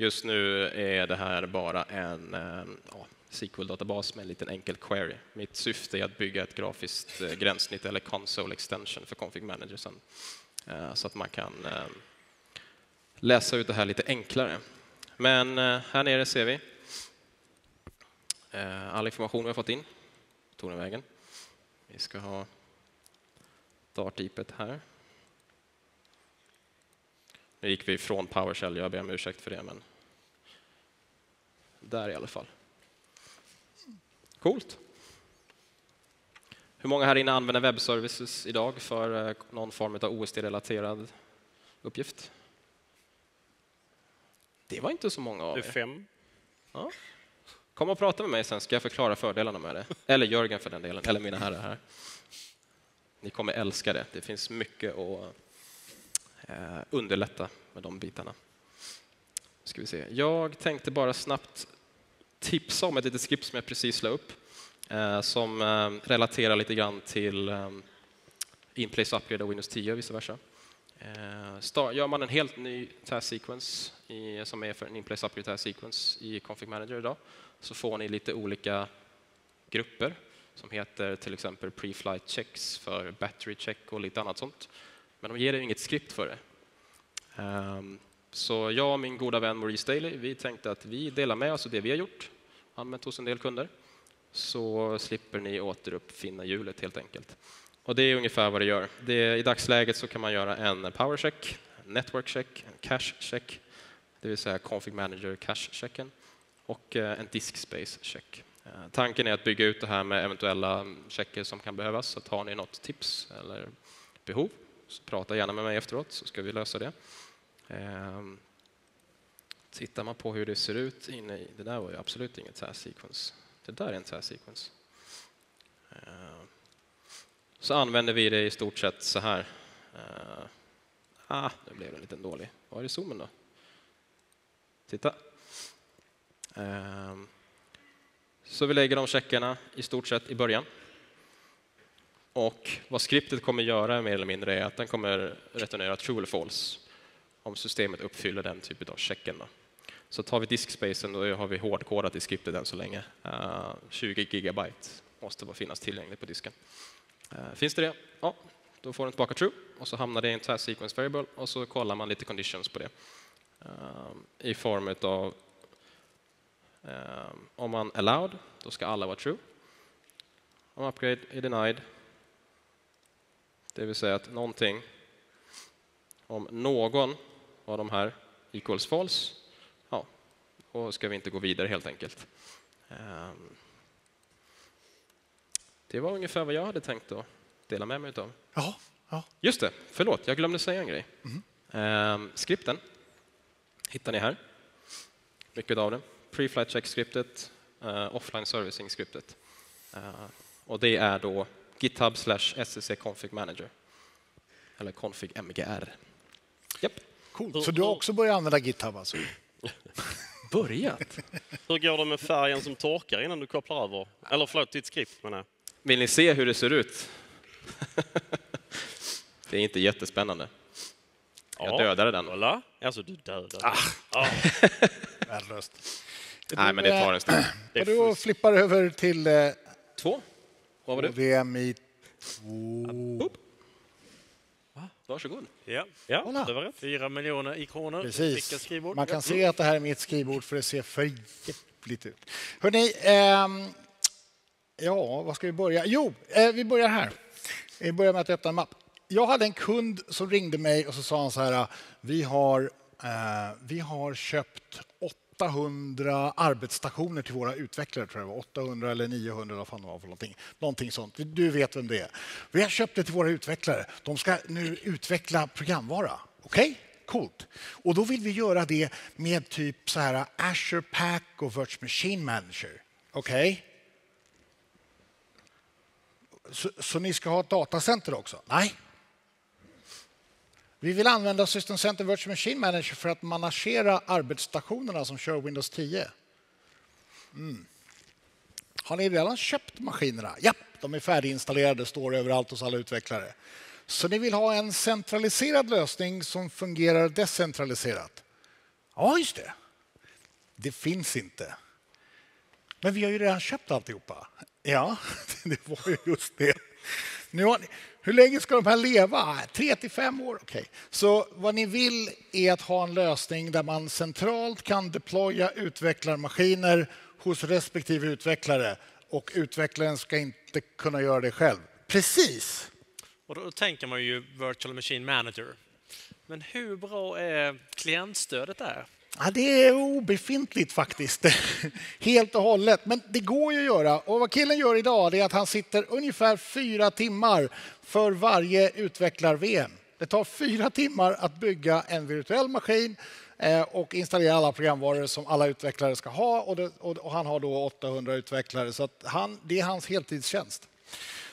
Speaker 5: Just nu är det här bara en eh, ja, SQL-databas med en liten enkel query. Mitt syfte är att bygga ett grafiskt eh, gränssnitt eller console extension för config manager sen. Eh, så att man kan läsa ut det här lite enklare. Men här nere ser vi all information vi har fått in. Tog den vägen. Vi ska ha Dart-IPet här. Nu gick vi ifrån PowerShell, jag ber om ursäkt för det. Men där i alla fall. Coolt. Hur många här inne använder webbservices idag för eh, någon form av OSD-relaterad uppgift? Det var inte så många av er.
Speaker 3: fem.
Speaker 5: Kom och prata med mig sen ska jag förklara fördelarna med det. Eller Jörgen för den delen, eller mina herrar här. Ni kommer älska det. Det finns mycket att eh, underlätta med de bitarna. Ska vi se. Jag tänkte bara snabbt tipsa om ett litet skript som jag precis la upp eh, som eh, relaterar lite grann till eh, inplace Upgrade av Windows 10 och vice versa. Eh, gör man en helt ny task sequence i, som är för en inplace upgrade task sequence i Config Manager idag så får ni lite olika grupper som heter till exempel pre-flight checks för battery check och lite annat sånt. Men de ger er inget skript för det. Um, så jag och min goda vän Maurice Daly, vi tänkte att vi delar med oss av det vi har gjort, använt hos en del kunder, så slipper ni återuppfinna hjulet helt enkelt. Och det är ungefär vad det gör. Det, I dagsläget så kan man göra en power check, en network check, en cache check, det vill säga config manager cache-checken och eh, en disk space check. Eh, tanken är att bygga ut det här med eventuella mm, checker som kan behövas. Så att har ni något tips eller behov så prata gärna med mig efteråt så ska vi lösa det. Ehm, tittar man på hur det ser ut inne i... Det där var ju absolut inget task sequence. Det där är en task sequence. Ehm, så använder vi det i stort sett så här. Ehm, ah, nu blev den lite dålig. Var är zoomen då? Titta. Så vi lägger de checkarna i stort sett i början. Och vad skriptet kommer göra mer eller mindre är att den kommer returnera true eller false om systemet uppfyller den typen av checken. Då. Så tar vi diskspacen, då har vi hårdkodat i skriptet än så länge. Eh, uh, 20 gigabyte måste bara finnas tillgängligt på disken. Uh, finns det det? Ja, då får den tillbaka true och så hamnar det i en task sequence variable och så kollar man lite conditions på det. Eh, I form av om man allowed, då ska alla vara true. Om upgrade är denied, det vill säga att någonting, om någon av de här equals false, ja, då ska vi inte gå vidare helt enkelt. Um, det var ungefär vad jag hade tänkt att dela med mig av.
Speaker 2: Ja, ja.
Speaker 5: Just det, förlåt, jag glömde säga en grej. Um, skripten hittar ni här, mycket av den pre-flight check-skriptet, uh, offline servicing-skriptet. Uh, och det är då GitHub slash SCC config manager. Eller config MGR. Japp.
Speaker 2: Coolt. Så du har också börjat använda GitHub alltså?
Speaker 5: Börjat?
Speaker 3: Hur går det med färgen som torkar innan du kopplar över? Eller förlåt, ditt skript menar jag.
Speaker 5: Vill ni se hur det ser ut? det är inte jättespännande. Jag dödade den.
Speaker 3: Kolla. Alltså, du dödade.
Speaker 2: Ah.
Speaker 3: Ja.
Speaker 2: Värdelöst.
Speaker 5: Nej, men det tar en stund.
Speaker 2: Och du flippar över till eh,
Speaker 5: Två. Vad var det?
Speaker 2: VMI
Speaker 5: Varsågod.
Speaker 6: Ja.
Speaker 3: Ja,
Speaker 2: Kolla.
Speaker 3: det var rätt.
Speaker 6: Fyra miljoner ikoner. Vilka
Speaker 2: Precis.
Speaker 6: skrivbord?
Speaker 2: Man kan
Speaker 6: Ja.
Speaker 2: se att det här är mitt skrivbord för det ser för jävligt ut. Hörrni, ehm, ja, vad ska vi börja? Jo, eh, vi börjar här. Vi börjar med att öppna en mapp. Jag hade en kund som ringde mig och så sa han så här, vi har, eh, vi har köpt 800 arbetsstationer till våra utvecklare, tror jag 800 eller 900, vad fan det var för någonting. Någonting sånt. Du vet vem det är. Vi har köpt det till våra utvecklare. De ska nu utveckla programvara. Okej? Coolt. Och då vill vi göra det med typ så här Azure Pack och Virtual Machine Manager. Okej? Så, så ni ska ha ett datacenter också? Nej. Vi vill använda System Center Virtual Machine Manager för att managera arbetsstationerna som kör Windows 10. Mm. Har ni redan köpt maskinerna? Ja, de är färdiginstallerade, står överallt hos alla utvecklare. Så ni vill ha en centraliserad lösning som fungerar decentraliserat? Ja, just det. Det finns inte. Men vi har ju redan köpt alltihopa. Ja, det var ju just det. Nu har ni, hur länge ska de här leva? Tre till fem år? Okej. Så vad ni vill är att ha en lösning där man centralt kan deploya utvecklarmaskiner hos respektive utvecklare och utvecklaren ska inte kunna göra det själv. Precis.
Speaker 6: Och då tänker man ju Virtual Machine Manager. Men hur bra är klientstödet där?
Speaker 2: Ja, det är obefintligt faktiskt, helt och hållet. Men det går ju att göra. Och vad killen gör idag är att han sitter ungefär fyra timmar för varje utvecklar-VM. Det tar fyra timmar att bygga en virtuell maskin eh, och installera alla programvaror som alla utvecklare ska ha. Och, det, och, och han har då 800 utvecklare, så att han, det är hans heltidstjänst.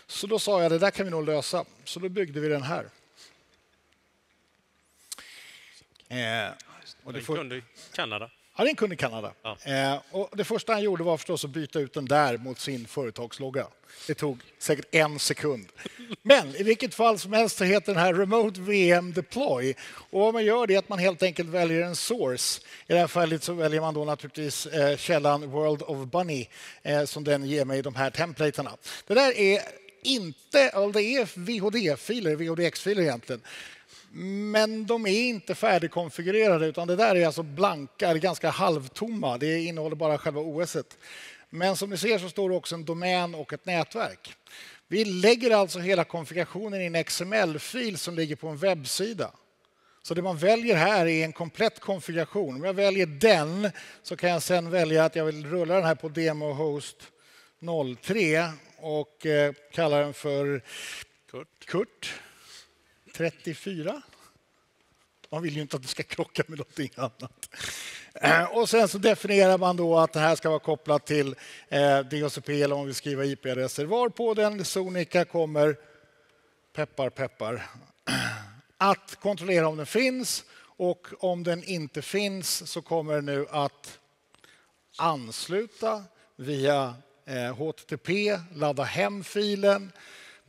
Speaker 2: Så då sa jag, det där kan vi nog lösa. Så då byggde vi den här. Eh, och det
Speaker 6: En
Speaker 2: får,
Speaker 6: kund i Kanada.
Speaker 2: Ja, det är en kund i Kanada.
Speaker 6: Ja.
Speaker 2: Eh, och det första han gjorde var förstås att byta ut den där mot sin företagslogga. Det tog säkert en sekund. Men i vilket fall som helst så heter den här Remote VM Deploy. Och vad man gör det är att man helt enkelt väljer en source. I det här fallet så väljer man då naturligtvis eh, källan World of Bunny eh, som den ger mig de här templaterna. Det där är inte, eller det är VHD-filer, VHDX-filer egentligen. Men de är inte färdigkonfigurerade utan det där är alltså blanka, eller ganska halvtomma. Det innehåller bara själva OS. -et. Men som ni ser så står det också en domän och ett nätverk. Vi lägger alltså hela konfigurationen i en XML-fil som ligger på en webbsida. Så det man väljer här är en komplett konfiguration. Om jag väljer den så kan jag sen välja att jag vill rulla den här på demo host 03 och eh, kalla den för
Speaker 6: Kurt.
Speaker 2: Kurt 34. Man vill ju inte att det ska krocka med någonting annat. Eh, och sen så definierar man då att det här ska vara kopplat till eh, DHCP eller om vi skriver IP-adresser. Varpå den sonika kommer, peppar peppar, att kontrollera om den finns och om den inte finns så kommer den nu att ansluta via eh, HTTP, ladda hem filen,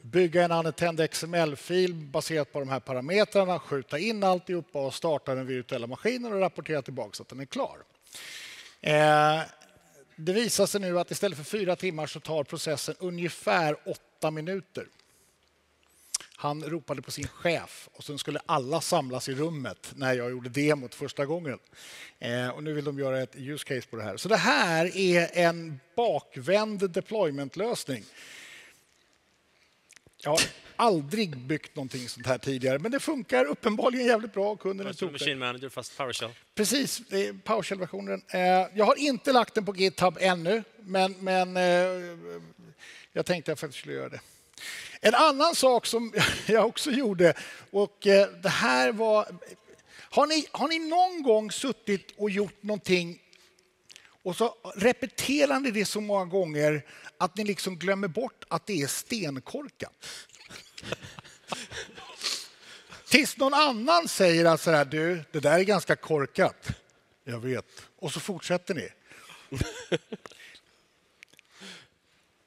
Speaker 2: bygga en unattend XML-fil baserat på de här parametrarna, skjuta in alltihopa och starta den virtuella maskinen och rapportera tillbaka att den är klar. Eh, det visar sig nu att istället för fyra timmar så tar processen ungefär åtta minuter. Han ropade på sin chef och sen skulle alla samlas i rummet när jag gjorde demot första gången. Eh, och nu vill de göra ett use case på det här. Så det här är en bakvänd deployment-lösning. Jag har aldrig byggt någonting sånt här tidigare, men det funkar uppenbarligen jävligt bra. Kunden är tokig.
Speaker 6: Machine Manager fast PowerShell.
Speaker 2: Precis, det är PowerShell-versionen. Eh, Jag har inte lagt den på GitHub ännu, men, men eh, jag tänkte att jag faktiskt skulle göra det. En annan sak som jag också gjorde, och eh, det här var... Har ni, har ni någon gång suttit och gjort någonting och så repeterar ni det så många gånger att ni liksom glömmer bort att det är stenkorkat? Tills någon annan säger att så här, du, det där är ganska korkat. Jag vet. Och så fortsätter ni.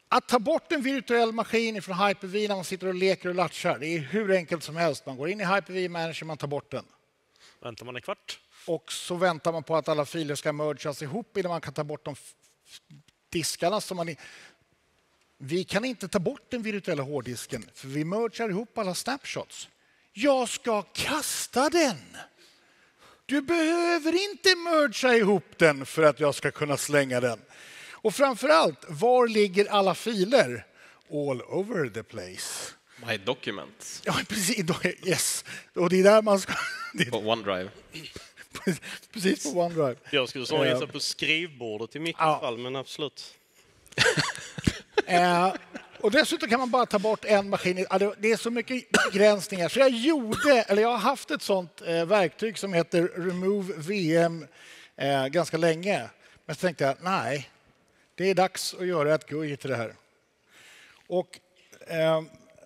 Speaker 2: Att ta bort en virtuell maskin från Hyper-V när man sitter och leker och latchar, det är hur enkelt som helst. Man går in i Hyper-V Manager, man tar bort den.
Speaker 6: Väntar man en kvart.
Speaker 2: Och så väntar man på att alla filer ska mergas ihop innan man kan ta bort de diskarna som man... Vi kan inte ta bort den virtuella hårddisken för vi mergar ihop alla snapshots. Jag ska kasta den! Du behöver inte merga ihop den för att jag ska kunna slänga den. Och framför allt, var ligger alla filer? All over the place.
Speaker 5: My documents
Speaker 2: Ja, precis. Yes. Och det är där man ska...
Speaker 5: på OneDrive.
Speaker 2: Precis på OneDrive.
Speaker 3: Jag skulle snarare
Speaker 2: Eh.
Speaker 3: gissa på skrivbordet i mitt
Speaker 2: Ja.
Speaker 3: fall, men absolut.
Speaker 2: Eh, och dessutom kan man bara ta bort en maskin. det- Det är så mycket begränsningar. Så jag gjorde, eller jag har haft ett sånt eh, verktyg som heter Remove VM eh, ganska länge. Men så tänkte jag, nej, det är dags att göra ett GUI till det här. Och eh,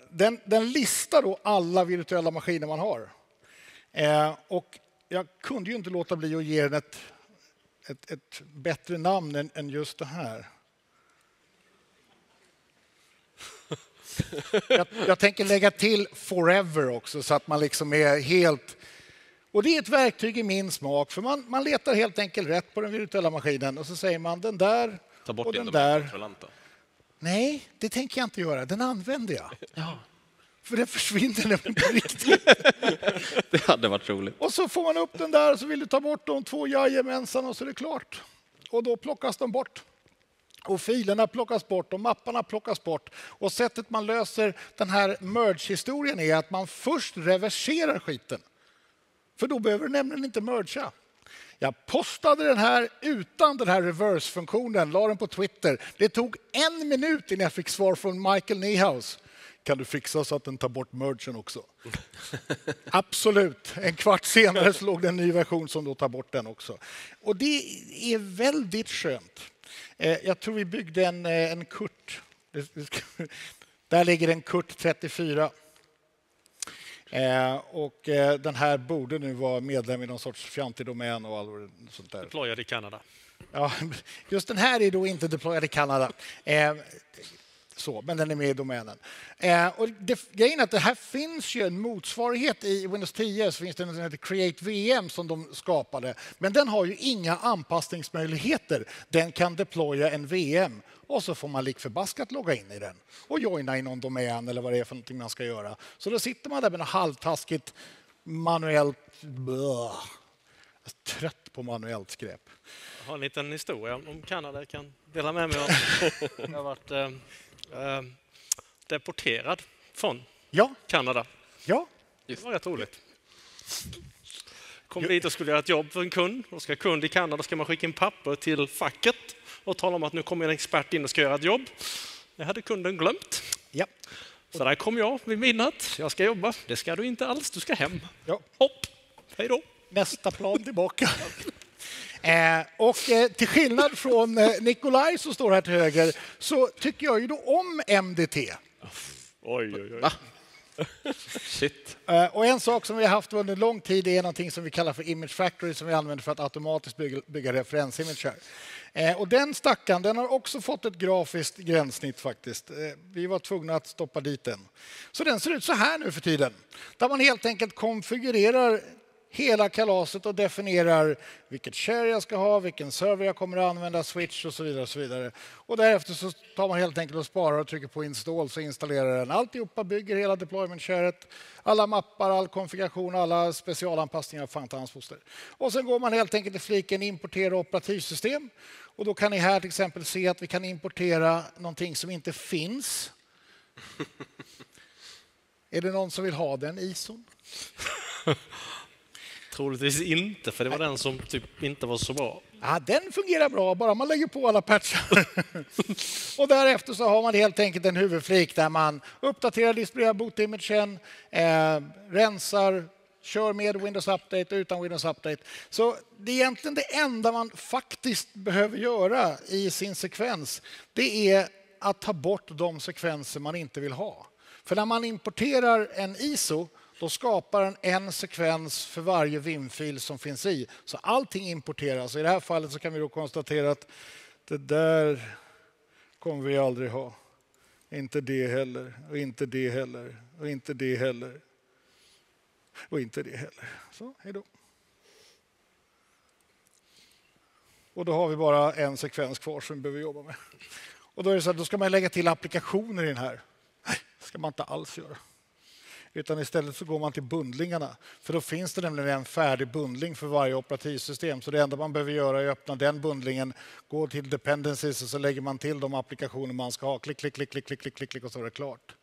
Speaker 2: den, den listar då alla virtuella maskiner man har. Eh, och jag kunde ju inte låta bli att ge den ett, ett, ett bättre namn än, än just det här. Jag, jag tänker lägga till forever också så att man liksom är helt... Och det är ett verktyg i min smak för man, man letar helt enkelt rätt på den virtuella maskinen och så säger man den där
Speaker 5: Ta bort
Speaker 2: och den där. Nej, det tänker jag inte göra. Den använder jag. För den försvinner nämligen på riktigt.
Speaker 5: Det hade varit roligt.
Speaker 2: Och så får man upp den där och så vill du ta bort de två jajamensan och så är det klart. Och då plockas de bort. Och filerna plockas bort och mapparna plockas bort. Och sättet man löser den här merge-historien är att man först reverserar skiten. För då behöver du nämligen inte mergea. Jag postade den här utan den här reverse-funktionen, la den på Twitter. Det tog en minut innan jag fick svar från Michael Niehaus. Kan du fixa så att den tar bort mergen också? Absolut. En kvart senare så låg det en ny version som då tar bort den också. Och det är väldigt skönt. Eh, Jag tror vi byggde en, eh, en Kurt. Där ligger en Kurt 34. Eh, och eh, den här borde nu vara medlem i någon sorts fjantig domän och allt sånt där.
Speaker 6: Deployad i Kanada.
Speaker 2: Ja, just den här är då inte deployad i Kanada. Eh, så, men den är med i domänen. Eh, och det, grejen är att det här finns ju en motsvarighet i Windows 10 så finns det något som heter Create VM som de skapade. Men den har ju inga anpassningsmöjligheter. Den kan deploya en VM och så får man lik förbaskat logga in i den och joina i någon domän eller vad det är för någonting man ska göra. Så då sitter man där med något halvtaskigt manuellt... Bleh. Jag är trött på manuellt skräp.
Speaker 6: Jag har en liten historia om Kanada jag kan dela med mig av. Jag har varit eh, deporterad från
Speaker 2: Ja,
Speaker 6: Kanada.
Speaker 2: ja.
Speaker 6: Det var rätt roligt. Kom dit och skulle göra ett jobb för en kund. Och ska kund i Kanada ska man skicka in papper till facket och tala om att nu kommer en expert in och ska göra ett jobb. Det hade kunden glömt.
Speaker 2: ja.
Speaker 6: Så där kom jag vid midnatt. Jag ska jobba. Det ska du inte alls. Du ska hem.
Speaker 2: ja.
Speaker 6: Hopp! Hej då!
Speaker 2: nästa plan tillbaka. Eh, och eh, till skillnad från eh, Nikolaj som står här till höger så tycker jag ju då om MDT.
Speaker 3: Oj, oj, oj.
Speaker 5: Shit.
Speaker 2: Eh, och en sak som vi har haft under lång tid är någonting som vi kallar för Image Factory som vi använder för att automatiskt bygga, bygga referensimager. Och den stackaren den har också fått ett grafiskt gränssnitt faktiskt. Vi var tvungna att stoppa dit den. Så den ser ut så här nu för tiden. Där man helt enkelt konfigurerar hela kalaset och definierar vilket share jag ska ha, vilken server jag kommer att använda, switch och så vidare. Och så vidare. Och därefter så tar man helt enkelt och sparar och trycker på install så installerar den alltihopa, bygger hela deployment-sharet, alla mappar, all konfiguration, alla specialanpassningar fan till hans foster. Och sen går man helt enkelt till fliken importera operativsystem och då kan ni här till exempel se att vi kan importera någonting som inte finns. Är det någon som vill ha den ISOn?
Speaker 6: Troligtvis inte, för det var den som typ inte var så bra.
Speaker 2: Ja, den fungerar bra, bara man lägger på alla patchar. och därefter så har man helt enkelt en huvudflik där man uppdaterar, distribuerar bootimagen, eh, rensar, kör med Windows Update och utan Windows Update. Så det är egentligen det enda man faktiskt behöver göra i sin sekvens. Det är att ta bort de sekvenser man inte vill ha. För när man importerar en ISO då skapar den en sekvens för varje vimfil som finns i. Så allting importeras. I det här fallet så kan vi då konstatera att det där kommer vi aldrig ha. Inte det heller, och inte det heller, och inte det heller. Och inte det heller. Så, hej då. Och då har vi bara en sekvens kvar som vi behöver jobba med. Och då är det så här, då ska man lägga till applikationer i den här. Nej, det ska man inte alls göra. Utan istället så går man till bundlingarna. För då finns det nämligen en färdig bundling för varje operativsystem. Så det enda man behöver göra är att öppna den bundlingen, gå till dependencies och så lägger man till de applikationer man ska ha. Klick, klick, klick, klick, klick, klick, klick och så är det klart.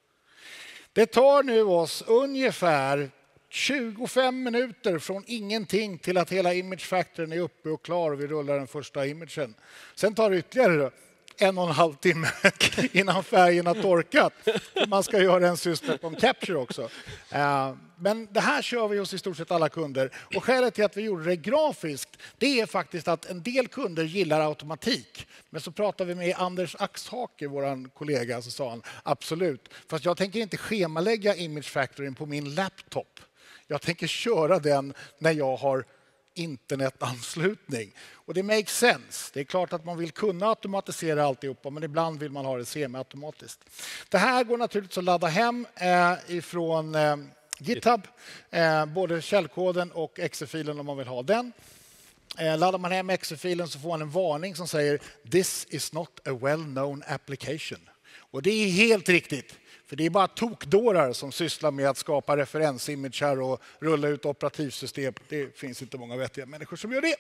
Speaker 2: Det tar nu oss ungefär 25 minuter från ingenting till att hela image factorn är uppe och klar och vi rullar den första imagen. Sen tar det ytterligare en och en halv timme innan färgen har torkat. Man ska göra en system on capture också. Eh, men det här kör vi hos i stort sett alla kunder. Och skälet till att vi gjorde det grafiskt det är faktiskt att en del kunder gillar automatik. Men så pratade vi med Anders Axhake, vår kollega, så sa han absolut. Fast jag tänker inte schemalägga Image Factory på min laptop. Jag tänker köra den när jag har internetanslutning. Och det makes sense. Det är klart att man vill kunna automatisera alltihopa men ibland vill man ha det semiautomatiskt. Det här går naturligtvis att ladda hem eh, ifrån eh, GitHub. Eh, både källkoden och exe-filen om man vill ha den. Eh, laddar man hem exe-filen så får man en varning som säger “This is not a well-known application”. Och det är helt riktigt. För det är bara tokdårar som sysslar med att skapa referensimager och rulla ut operativsystem. Det finns inte många vettiga människor som gör det.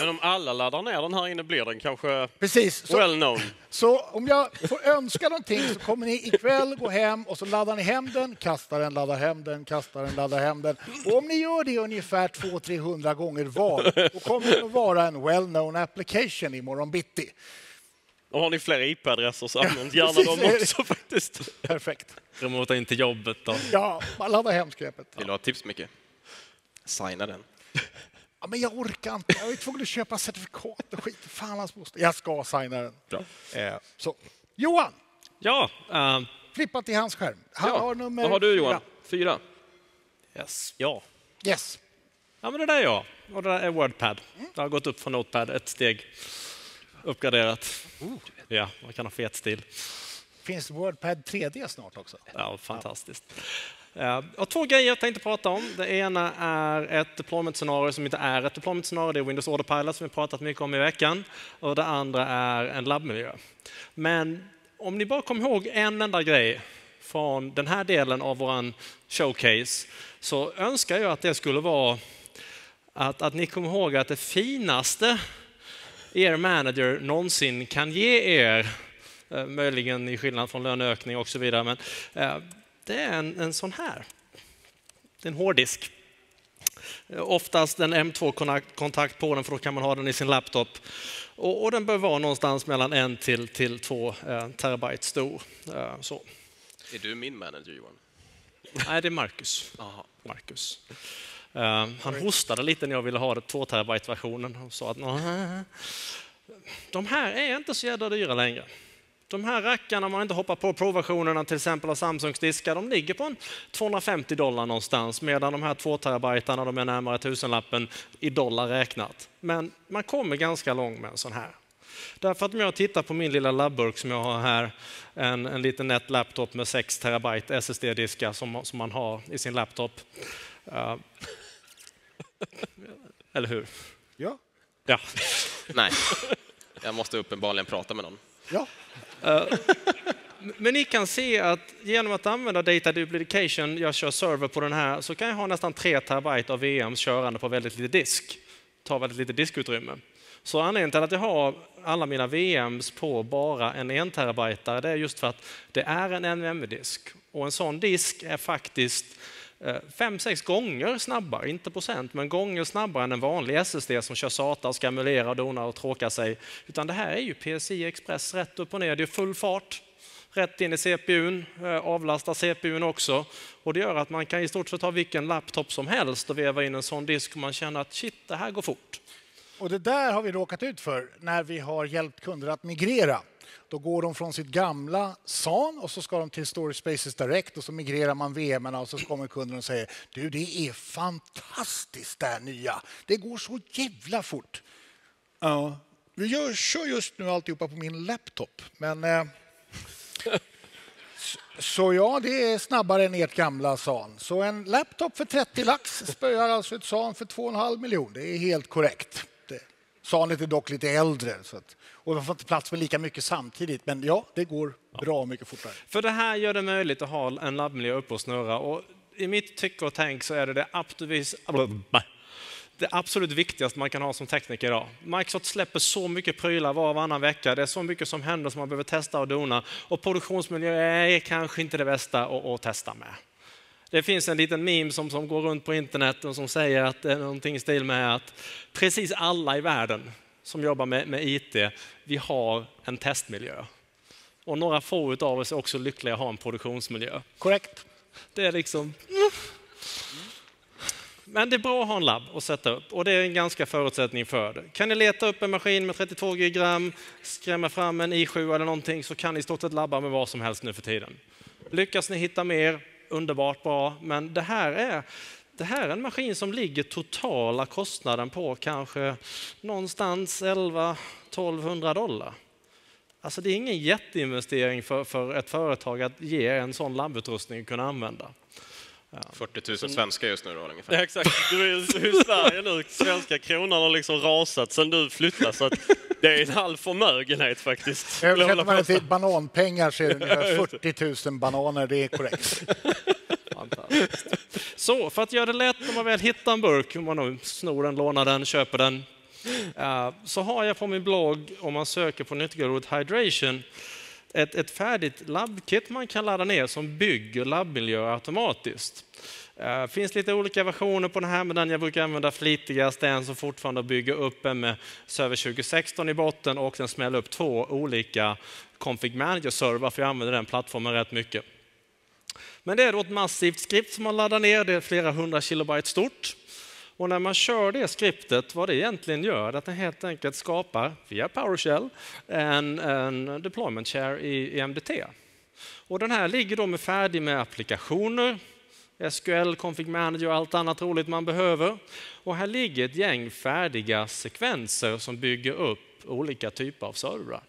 Speaker 3: Men om alla laddar ner den här inne blir den kanske
Speaker 2: Precis. Så,
Speaker 3: well known.
Speaker 2: så om jag får önska någonting så kommer ni ikväll gå hem och så laddar ni hem den, kastar den, laddar hem den, kastar den, laddar hem den. Och om ni gör det ungefär 200-300 gånger var, då kommer det att vara en well-known application imorgon bitti.
Speaker 3: Och har ni fler IP-adresser så använd gärna dem också faktiskt.
Speaker 2: Perfekt.
Speaker 6: Remota in till jobbet då.
Speaker 2: Ja, man laddar hem skräpet.
Speaker 5: Vill du ha tips, Micke? Signa den.
Speaker 2: Ja, men jag orkar inte. Jag är tvungen att köpa certifikat och skit. Fan hans moster. Jag ska signa den.
Speaker 5: Bra.
Speaker 2: Eh, så. Johan,
Speaker 6: Ja, eh,
Speaker 2: flippa till hans skärm. Han
Speaker 5: Ja,
Speaker 2: har nummer
Speaker 5: Vad har du, Johan?
Speaker 2: fyra.
Speaker 6: Yes. Ja.
Speaker 2: Yes.
Speaker 6: ja, men det där är jag. Och det där är Wordpad. Det har gått upp från Notepad ett steg. Uppgraderat. Ja, man kan ha fet stil.
Speaker 2: Finns Wordpad 3D snart också?
Speaker 6: Ja, fantastiskt. Eh, Jag har två grejer jag tänkte prata om. Det ena är ett deployment-scenario som inte är ett deployment-scenario. Det är Windows Autopilot som vi pratat mycket om i veckan. Och det andra är en labbmiljö. Men om ni bara kommer ihåg en enda grej från den här delen av vår showcase så önskar jag att det skulle vara att, att ni kommer ihåg att det finaste er manager någonsin kan ge er, eh, möjligen i skillnad från löneökning och så vidare, men eh, det är en, en sån här. En hårddisk. Eh, Oftast en M2-kontakt på den för då kan man ha den i sin laptop. Och, och den bör vara någonstans mellan en till, till två eh, terabyte stor. Eh, så.
Speaker 5: Är du min manager Johan?
Speaker 6: Nej, det är Marcus.
Speaker 5: Aha.
Speaker 6: Marcus. Ehm, han hostade lite när jag ville ha 2 terabyte-versionen och sa att de här är inte så jädra dyra längre. De här rackarna, om man inte hoppar på Pro-versionerna till exempel av Samsungs diskar, de ligger på en 250 dollar någonstans, medan de här 2 terabytarna, de är närmare tusenlappen i dollar räknat. Men man kommer ganska långt med en sån här. Därför att om jag tittar på min lilla labburk som jag har här, en, en liten nätt laptop med 6 terabyte SSD-diskar som, som man har i sin laptop. Uh, eller hur?
Speaker 2: Ja.
Speaker 6: Ja.
Speaker 5: Nej, jag måste uppenbarligen prata med någon.
Speaker 2: ja.
Speaker 6: Men ni kan se att genom att använda data duplication, jag kör server på den här, så kan jag ha nästan 3 terabyte av VMs körande på väldigt lite disk. Tar väldigt lite diskutrymme. Så anledningen till att jag har alla mina VMs på bara en 1 terabyte, det är just för att det är en NVMe-disk. Och en sån disk är faktiskt Eh, 5-6 gånger snabbare, inte procent, men gånger snabbare än en vanlig SSD som kör SATA, ska emulera, dona och tråka sig. Utan det här är ju PCI Express rätt upp och ner, det är full fart rätt in i CPUn, avlastar eh, avlasta CPUn också. Och det gör att man kan i stort sett ha vilken laptop som helst och veva in en sån disk och man känner att shit, det här går fort.
Speaker 2: Och det där har vi råkat ut för när vi har hjälpt kunder att migrera. Då går de från sitt gamla SAN och så ska de till Storage Spaces Direct och så migrerar man VMarna och så kommer kunden och säger du det är fantastiskt det här nya. Det går så jävla fort. Ja, vi gör, kör just nu alltihopa på min laptop. Men eh, så ja, det är snabbare än ert gamla SAN. Så en laptop för 30 lax spöar alltså ett SAN för 2,5 miljoner. Det är helt korrekt. Det, SANet är dock lite äldre så att, och man får inte plats med lika mycket samtidigt. Men ja, det går bra mycket fortare.
Speaker 6: För det här gör det möjligt att ha en labbmiljö uppe och snurra. Och I mitt tycke och tänk så är det det absolut, det absolut viktigaste man kan ha som tekniker idag. Microsoft släpper så mycket prylar var och varannan vecka. Det är så mycket som händer som man behöver testa och dona. Och produktionsmiljö är kanske inte det bästa att, att testa med. Det finns en liten meme som, som går runt på internet och som säger att det är någonting i stil med att precis alla i världen som jobbar med, med IT, vi har en testmiljö. Och några få av oss är också lyckliga att ha en produktionsmiljö.
Speaker 2: Korrekt.
Speaker 6: Det är liksom... Men det är bra att ha en labb att sätta upp och det är en ganska förutsättning för det. Kan ni leta upp en maskin med 32 GB ram, skrämma fram en i7 eller någonting så kan ni i stort sett labba med vad som helst nu för tiden. Lyckas ni hitta mer, underbart bra, men det här är det här är en maskin som ligger totala kostnaden på kanske någonstans 11-1200 dollar. Alltså det är ingen jätteinvestering för, för ett företag att ge en sån labbutrustning att kunna använda.
Speaker 5: 40 000 svenskar just nu då ungefär.
Speaker 3: Ja, exakt. Du är hur Sverige nu, svenska kronan har liksom rasat sen du flyttade så att det är en halv förmögenhet faktiskt.
Speaker 2: Översätter man det till bananpengar så är det ungefär 40 000 bananer. Det är korrekt.
Speaker 6: Så för att göra det lätt när man väl hittar en burk, om man nu snor den, lånar den, köper den, så har jag på min blogg, om man söker på nyckelordet hydration, ett, ett färdigt labbkit man kan ladda ner som bygger labbmiljöer automatiskt. Det finns lite olika versioner på den här, men den jag brukar använda flitigast är en som fortfarande bygger upp en med Server 2016 i botten och den smäller upp två olika Config Manager-servrar, för jag använder den plattformen rätt mycket. Men det är då ett massivt skript som man laddar ner, det är flera hundra kilobyte stort. Och när man kör det skriptet, vad det egentligen gör, är att det helt enkelt skapar, via PowerShell, en, en deployment share i, i MDT. Och den här ligger då med färdig med applikationer, SQL, Config Manager och allt annat roligt man behöver. Och här ligger ett gäng färdiga sekvenser som bygger upp olika typer av servrar.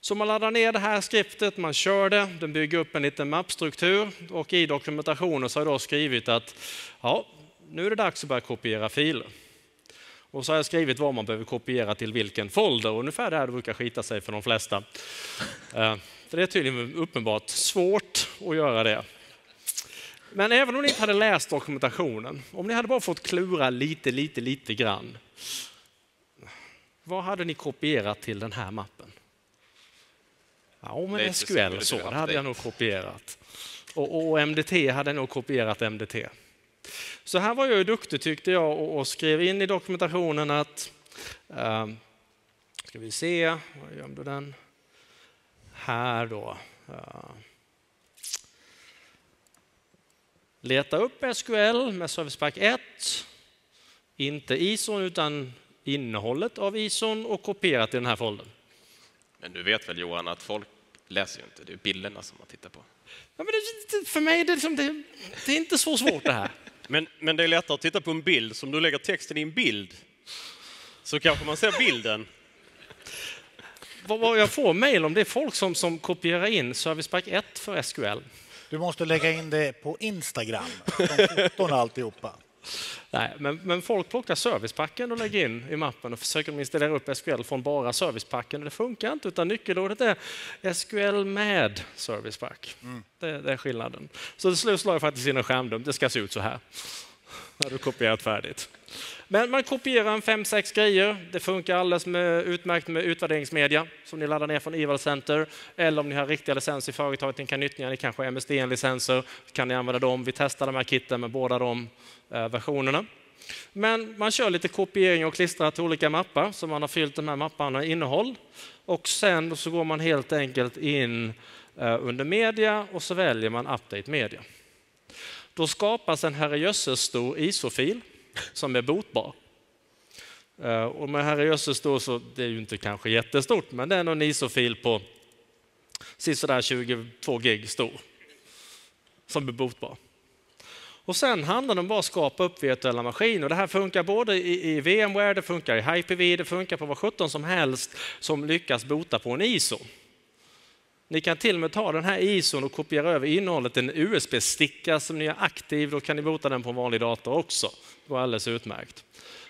Speaker 6: Så man laddar ner det här skriptet, man kör det, den bygger upp en liten mappstruktur och i dokumentationen så har jag då skrivit att ja, nu är det dags att börja kopiera filer. Och så har jag skrivit vad man behöver kopiera till vilken folder, ungefär där det brukar skita sig för de flesta. Eh, för det är tydligen uppenbart svårt att göra det. Men även om ni inte hade läst dokumentationen, om ni hade bara fått klura lite, lite, lite grann. Vad hade ni kopierat till den här mappen? Ja, men SQL
Speaker 4: Security
Speaker 6: så, det hade jag nog kopierat. Och, och MDT hade jag nog kopierat MDT. Så här var jag ju duktig tyckte jag och, och skrev in i dokumentationen att, um, ska vi se, var gömde den? Här då. Uh, leta upp SQL med Service Pack 1, inte ISOn utan innehållet av ISOn och kopiera till den här foldern.
Speaker 4: Men du vet väl Johan att folk läser ju inte, det är bilderna som man tittar på.
Speaker 6: Ja, men det, för mig är det, liksom, det, det är inte så svårt det här.
Speaker 3: Men, men det är lättare att titta på en bild. Så om du lägger texten i en bild så kanske man ser bilden.
Speaker 6: Vad jag får mejl om det är folk som, som kopierar in Service Pack 1 för SQL.
Speaker 2: Du måste lägga in det på Instagram, de foton och alltihopa.
Speaker 6: Nej, men, men folk plockar servicepacken och lägger in i mappen och försöker de installera upp SQL från bara servicepacken. Det funkar inte, utan nyckelordet är SQL med servicepack. Det, det är skillnaden. Så till slut slår jag faktiskt in en skärmdump. Det ska se ut så här. När du kopierat färdigt. Men man kopierar en fem, sex grejer. Det funkar alldeles med, utmärkt med utvärderingsmedia som ni laddar ner från Eval Center. Eller om ni har riktiga licenser i företaget, ni kan nyttja, ni kanske har MSDN-licenser, kan ni använda dem. Vi testar de här kitten med båda de eh, versionerna. Men man kör lite kopiering och klistrar till olika mappar så man har fyllt de här mapparna med innehåll. Och sen så går man helt enkelt in eh, under media och så väljer man update media. Då skapas en herrejösses stor ISO-fil som är botbar. Eh, och med herrejösses då så, det är ju inte kanske jättestort, men det är nog en ISO-fil på sisådär 22 gig stor. Som är botbar. Och sen handlar det om bara att skapa upp virtuella maskiner. Det här funkar både i, i VMware, det funkar i HyperV, det funkar på vad sjutton som helst som lyckas bota på en ISO. Ni kan till och med ta den här ISOn och kopiera över innehållet i en USB-sticka som ni har aktiv. Då kan ni bota den på en vanlig dator också. Det går alldeles utmärkt.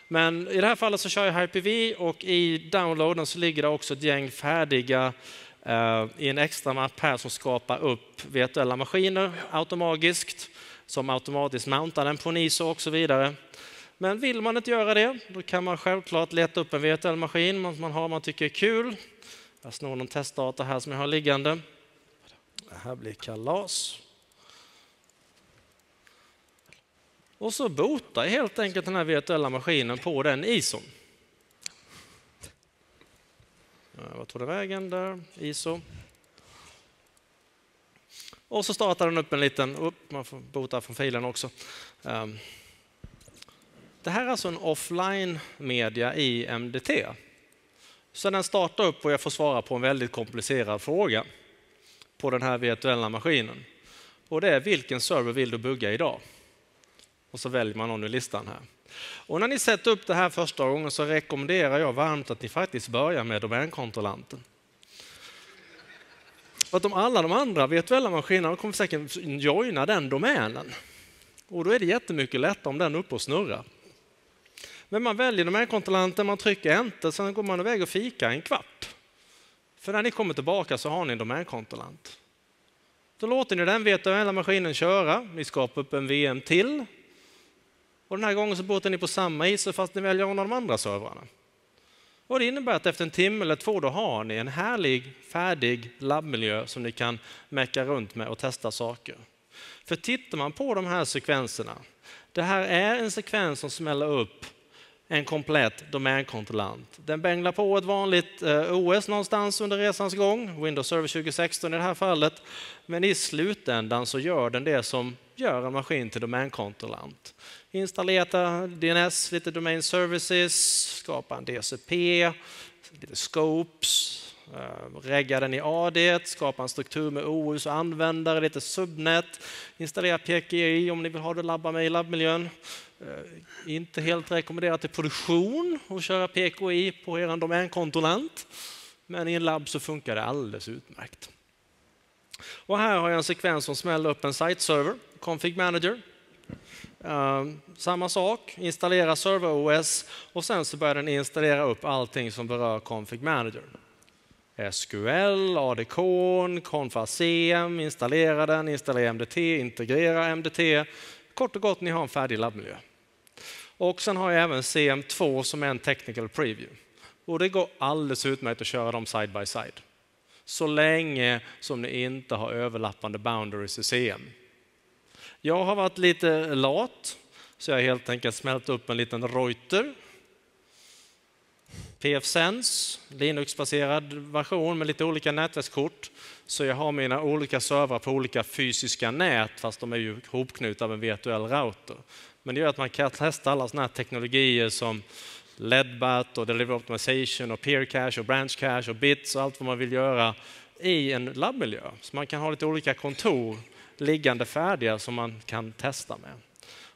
Speaker 6: Men i det här fallet så kör jag Hyper-V och i downloaden så ligger det också ett gäng färdiga eh, i en extra mapp här som skapar upp virtuella maskiner automatiskt som automatiskt mountar den på en ISO och så vidare. Men vill man inte göra det, då kan man självklart leta upp en virtuell maskin man har man tycker är kul. Jag snor någon testdata här som jag har liggande. Det här blir kalas. Och så botar jag helt enkelt den här virtuella maskinen på den ISOn. Vad tog det vägen där? ISO. Och så startar den upp en liten, upp, man får bota från filen också. Ehm. Det här är alltså en offline-media i MDT. Så den startar upp och jag får svara på en väldigt komplicerad fråga på den här virtuella maskinen. Och det är vilken server vill du bugga idag? Och så väljer man någon i listan här. Och när ni sätter upp det här första gången så rekommenderar jag varmt att ni faktiskt börjar med domänkontrollanten. För att de alla de andra virtuella maskinerna kommer säkert joina den domänen. Och då är det jättemycket lättare om den är uppe och snurrar. Men man väljer domänkontrollanten, man trycker enter, sen går man iväg och fikar en kvart. För när ni kommer tillbaka så har ni en domänkontrollant. Då låter ni den virtuella maskinen köra, ni skapar upp en VM till. Och den här gången så botar ni på samma ISO fast ni väljer en av de andra servrarna. Och det innebär att efter en timme eller två då har ni en härlig, färdig labbmiljö som ni kan mecka runt med och testa saker. För tittar man på de här sekvenserna, det här är en sekvens som smäller upp en komplett domänkontrollant. Den bänglar på ett vanligt eh, OS någonstans under resans gång, Windows Server 2016 i det här fallet. Men i slutändan så gör den det som gör en maskin till domänkontrollant. Installera DNS, lite domain services, skapa en DCP, lite scopes, eh, regga den i AD, skapa en struktur med OS och användare, lite subnet, installera PKI om ni vill ha det labba med i labbmiljön. Eh, inte helt rekommenderat till produktion att köra PKI på er domänkontrollant, men i en labb så funkar det alldeles utmärkt. Och här har jag en sekvens som smäller upp en site-server, config manager. Uh, samma sak, installera server-OS och sen så börjar den installera upp allting som berör config manager. SQL, ADK, CM, installera den, installera MDT, integrera MDT. Kort och gott, ni har en färdig labbmiljö. Och sen har jag även CM2 som är en technical preview. Och det går alldeles utmärkt att köra dem side by side. Så länge som ni inte har överlappande boundaries i CM. Jag har varit lite lat, så jag har helt enkelt smält upp en liten Reuter. PFSense, Linux-baserad version med lite olika nätverkskort. Så jag har mina olika servrar på olika fysiska nät, fast de är ju hopknutna av en virtuell router. Men det gör att man kan testa alla sådana här teknologier som LEDBAT och Delivery Optimization och Peer Cache och Branch Cache och Bits och allt vad man vill göra i en labbmiljö. Så man kan ha lite olika kontor liggande färdiga som man kan testa med.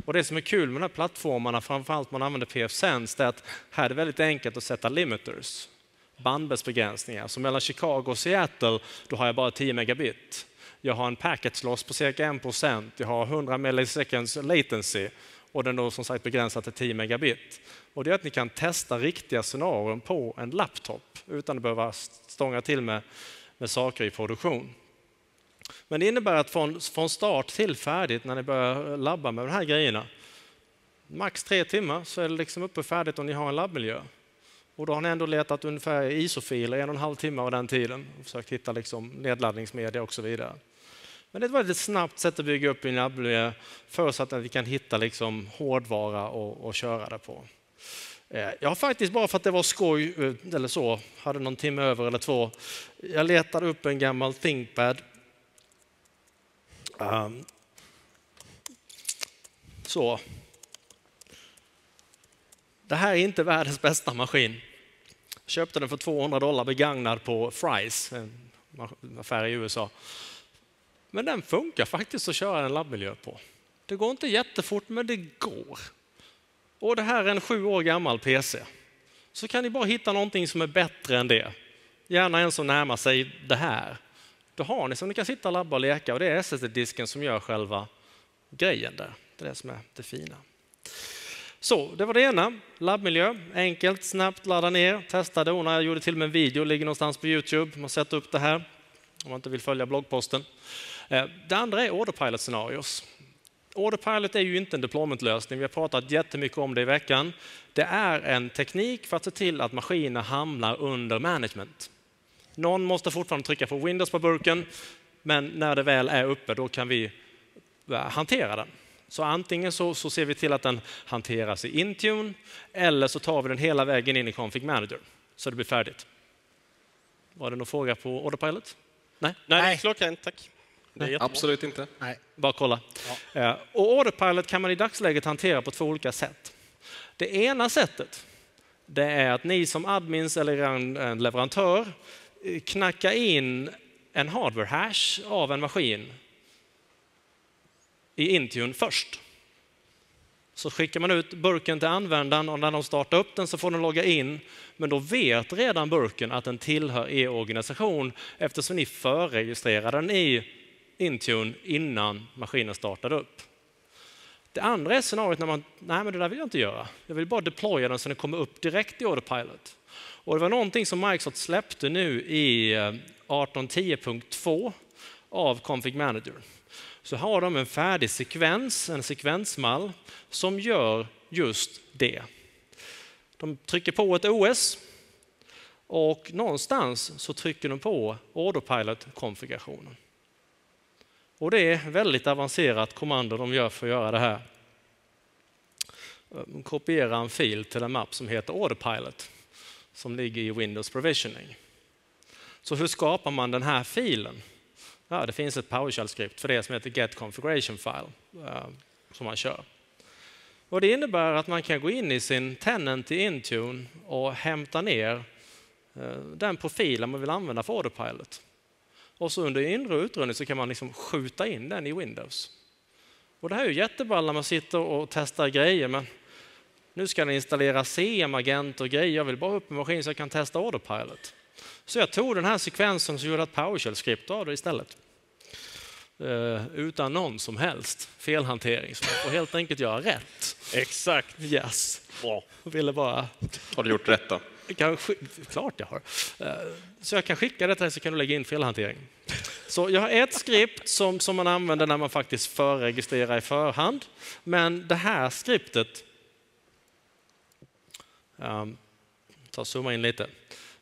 Speaker 6: Och det som är kul med de här plattformarna, framförallt man använder PFSense, är att här är det väldigt enkelt att sätta limiters, bandbredsbegränsningar. Så mellan Chicago och Seattle, då har jag bara 10 megabit. Jag har en packet loss på cirka 1 procent. Jag har 100 milliseconds latency och den då som sagt begränsad till 10 megabit. Och det är att ni kan testa riktiga scenarion på en laptop utan att behöva stånga till med, med saker i produktion. Men det innebär att från, från start till färdigt när ni börjar labba med de här grejerna, max tre timmar så är det liksom uppe färdigt om ni har en labbmiljö. Och då har ni ändå letat ungefär ISO-filer en och en halv timme av den tiden och försökt hitta liksom nedladdningsmedia och så vidare. Men det är ett väldigt snabbt sätt att bygga upp en labbmiljö förutsatt att vi kan hitta liksom hårdvara och, och köra det på. Eh, jag har faktiskt bara för att det var skoj, eh, eller så, hade någon timme över eller två, jag letade upp en gammal ThinkPad Um, så. Det här är inte världens bästa maskin. Jag köpte den för 200 dollar begagnad på Fry's, en affär i USA. Men den funkar faktiskt att köra en labbmiljö på. Det går inte jättefort, men det går. Och det här är en sju år gammal PC. Så kan ni bara hitta någonting som är bättre än det. Gärna en som närmar sig det här. Då har ni som ni kan sitta och labba och leka och det är SSD-disken som gör själva grejen där. Det är det som är det fina. Så, det var det ena. Labbmiljö, enkelt, snabbt, ladda ner, testa dona. Jag gjorde till och med en video, ligger någonstans på Youtube. Man sätter upp det här om man inte vill följa bloggposten. Eh, det andra är Autopilot-scenarios. Autopilot är ju inte en deploymentlösning. Vi har pratat jättemycket om det i veckan. Det är en teknik för att se till att maskiner hamnar under management. Någon måste fortfarande trycka på Windows på burken, men när det väl är uppe då kan vi eh, hantera den. Så antingen så, så ser vi till att den hanteras i Intune eller så tar vi den hela vägen in i Config Manager så det blir färdigt. Var det någon fråga på Autopilot?
Speaker 3: Nej, Nej. klockrent, tack.
Speaker 5: Absolut inte.
Speaker 6: Nej. Bara kolla. Ja. Eh, och Autopilot kan man i dagsläget hantera på två olika sätt. Det ena sättet det är att ni som admins eller en leverantör knacka in en hardware hash av en maskin i Intune först. Så skickar man ut burken till användaren och när de startar upp den så får de logga in. Men då vet redan burken att den tillhör er organisation eftersom ni förregistrerade den i Intune innan maskinen startade upp. Det andra är scenariot när man, nej men det där vill jag inte göra. Jag vill bara deploya den så den kommer upp direkt i Autopilot. Och det var någonting som Microsoft släppte nu i eh, 18.10.2 av Config Manager. Så har de en färdig sekvens, en sekvensmall, som gör just det. De trycker på ett OS och någonstans så trycker de på Autopilot-konfigurationen. Och det är väldigt avancerat kommando de gör för att göra det här. De kopierar en fil till en mapp som heter Autopilot som ligger i Windows Provisioning. Så hur skapar man den här filen? Ja, det finns ett PowerShell-skript för det som heter Get Configuration File eh, som man kör. Och det innebär att man kan gå in i sin tenant i Intune och hämta ner eh, den profilen man vill använda för Autopilot. Och så under inre utrustning så kan man liksom skjuta in den i Windows. Och det här är ju jättebra när man sitter och testar grejer, men nu ska den installera CM, agent och grejer. Jag vill bara upp en maskin så jag kan testa Autopilot. Så jag tog den här sekvensen och gjorde ett PowerShell-skript av det istället. Uh, utan någon som helst felhantering. Så man får helt enkelt göra rätt.
Speaker 3: Exakt.
Speaker 6: Yes.
Speaker 3: Bra.
Speaker 6: Jag ville bara...
Speaker 4: Har du gjort rätt då?
Speaker 6: Kan, klart jag har. Uh, så jag kan skicka det till dig så kan du lägga in felhantering. Så jag har ett skript som, som man använder när man faktiskt förregistrerar i förhand. Men det här skriptet... Um, ta och zooma in lite.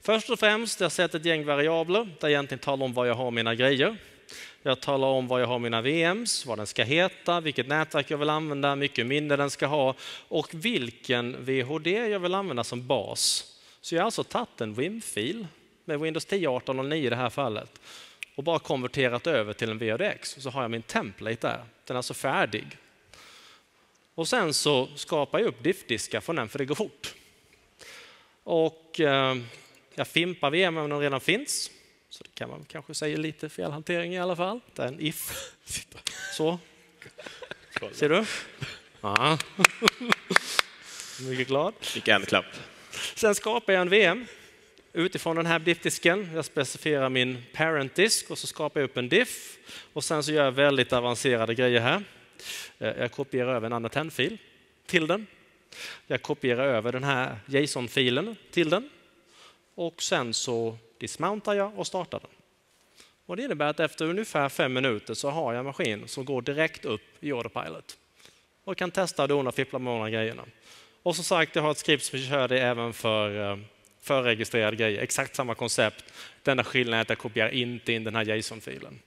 Speaker 6: Först och främst, jag har sett ett gäng variabler där jag egentligen talar om var jag har mina grejer. Jag talar om var jag har mina VMs, vad den ska heta, vilket nätverk jag vill använda, mycket minne den ska ha och vilken VHD jag vill använda som bas. Så jag har alltså tagit en WIM-fil med Windows 10, 18 och 9 i det här fallet och bara konverterat över till en VHDX. Så har jag min template där. Den är alltså färdig. Och sen så skapar jag upp diff-diskar från den, för det går fort. Och eh, jag fimpar VM om den redan finns. Så det kan man kanske säga lite felhantering i alla fall. Det är en if. Så. Ser du? Ja. Mycket glad.
Speaker 4: Fick en klapp.
Speaker 6: Sen skapar jag en VM utifrån den här diff-disken. Jag specificerar min parent-disk och så skapar jag upp en diff. Och sen så gör jag väldigt avancerade grejer här. Eh, jag kopierar över en annan fil till den. Jag kopierar över den här JSON-filen till den. Och sen så dismountar jag och startar den. Och det innebär att efter ungefär fem minuter så har jag en maskin som går direkt upp i Autopilot och kan testa och dona och fippla med de grejerna. Och som sagt, jag har ett skript som kör det även för eh, förregistrerade grejer. Exakt samma koncept. Den enda skillnaden är att jag kopierar inte in den här JSON-filen.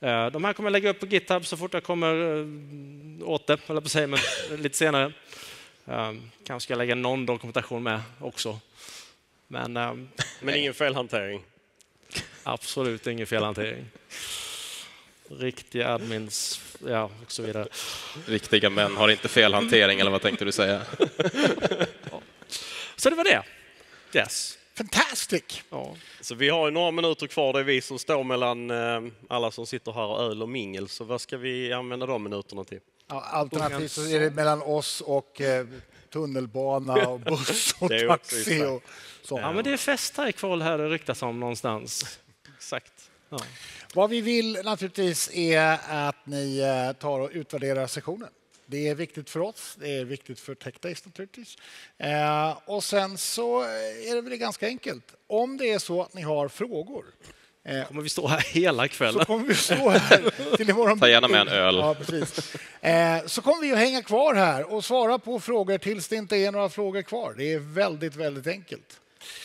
Speaker 6: Eh, de här kommer jag lägga upp på GitHub så fort jag kommer eh, åt det, eller på säga, men lite senare. Kanske ska jag lägga någon dokumentation med också. Men,
Speaker 3: men ingen felhantering?
Speaker 6: Absolut ingen felhantering. Riktiga admins, ja, och så vidare.
Speaker 4: Riktiga män har inte felhantering, eller vad tänkte du säga?
Speaker 6: Så det var det. Yes.
Speaker 2: Fantastic!
Speaker 3: Ja. Så vi har ju några minuter kvar, det är vi som står mellan eh, alla som sitter här och öl och mingel. Så vad ska vi använda de minuterna till?
Speaker 2: Ja, alternativt så är det mellan oss och eh, tunnelbana och buss och taxi. Och så.
Speaker 6: Ja, men det är fest här ikväll här det ryktas om någonstans.
Speaker 3: Exakt.
Speaker 2: Ja. Vad vi vill naturligtvis är att ni eh, tar och utvärderar sessionen. Det är viktigt för oss, det är viktigt för TechDays naturligtvis. Eh, och sen så är det väl ganska enkelt. Om det är så att ni har frågor
Speaker 6: Eh, kommer vi stå här hela kvällen.
Speaker 2: Så kommer vi stå här till imorgon.
Speaker 4: Ta gärna med en öl.
Speaker 2: Ja, precis. Eh, så kommer vi att hänga kvar här och svara på frågor tills det inte är några frågor kvar. Det är väldigt, väldigt enkelt.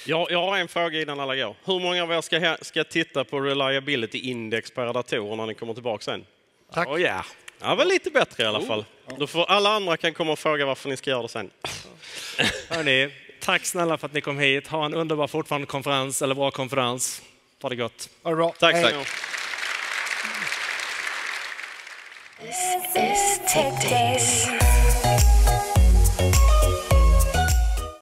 Speaker 3: Jag, jag har en fråga innan alla går. Hur många av er ska, ska titta på Reliability Index på era datorer när ni kommer tillbaka sen?
Speaker 2: Tack.
Speaker 6: Oh, yeah.
Speaker 3: Ja, var lite bättre i alla fall. Då får alla andra kan komma och fråga varför ni ska göra det sen.
Speaker 6: Hörrni, tack snälla för att ni kom hit. Ha en underbar fortfarande konferens, eller bra konferens. Ha det gott.
Speaker 2: Ha det bra.
Speaker 3: Tack. Hej. tack.
Speaker 1: This is Tech Days.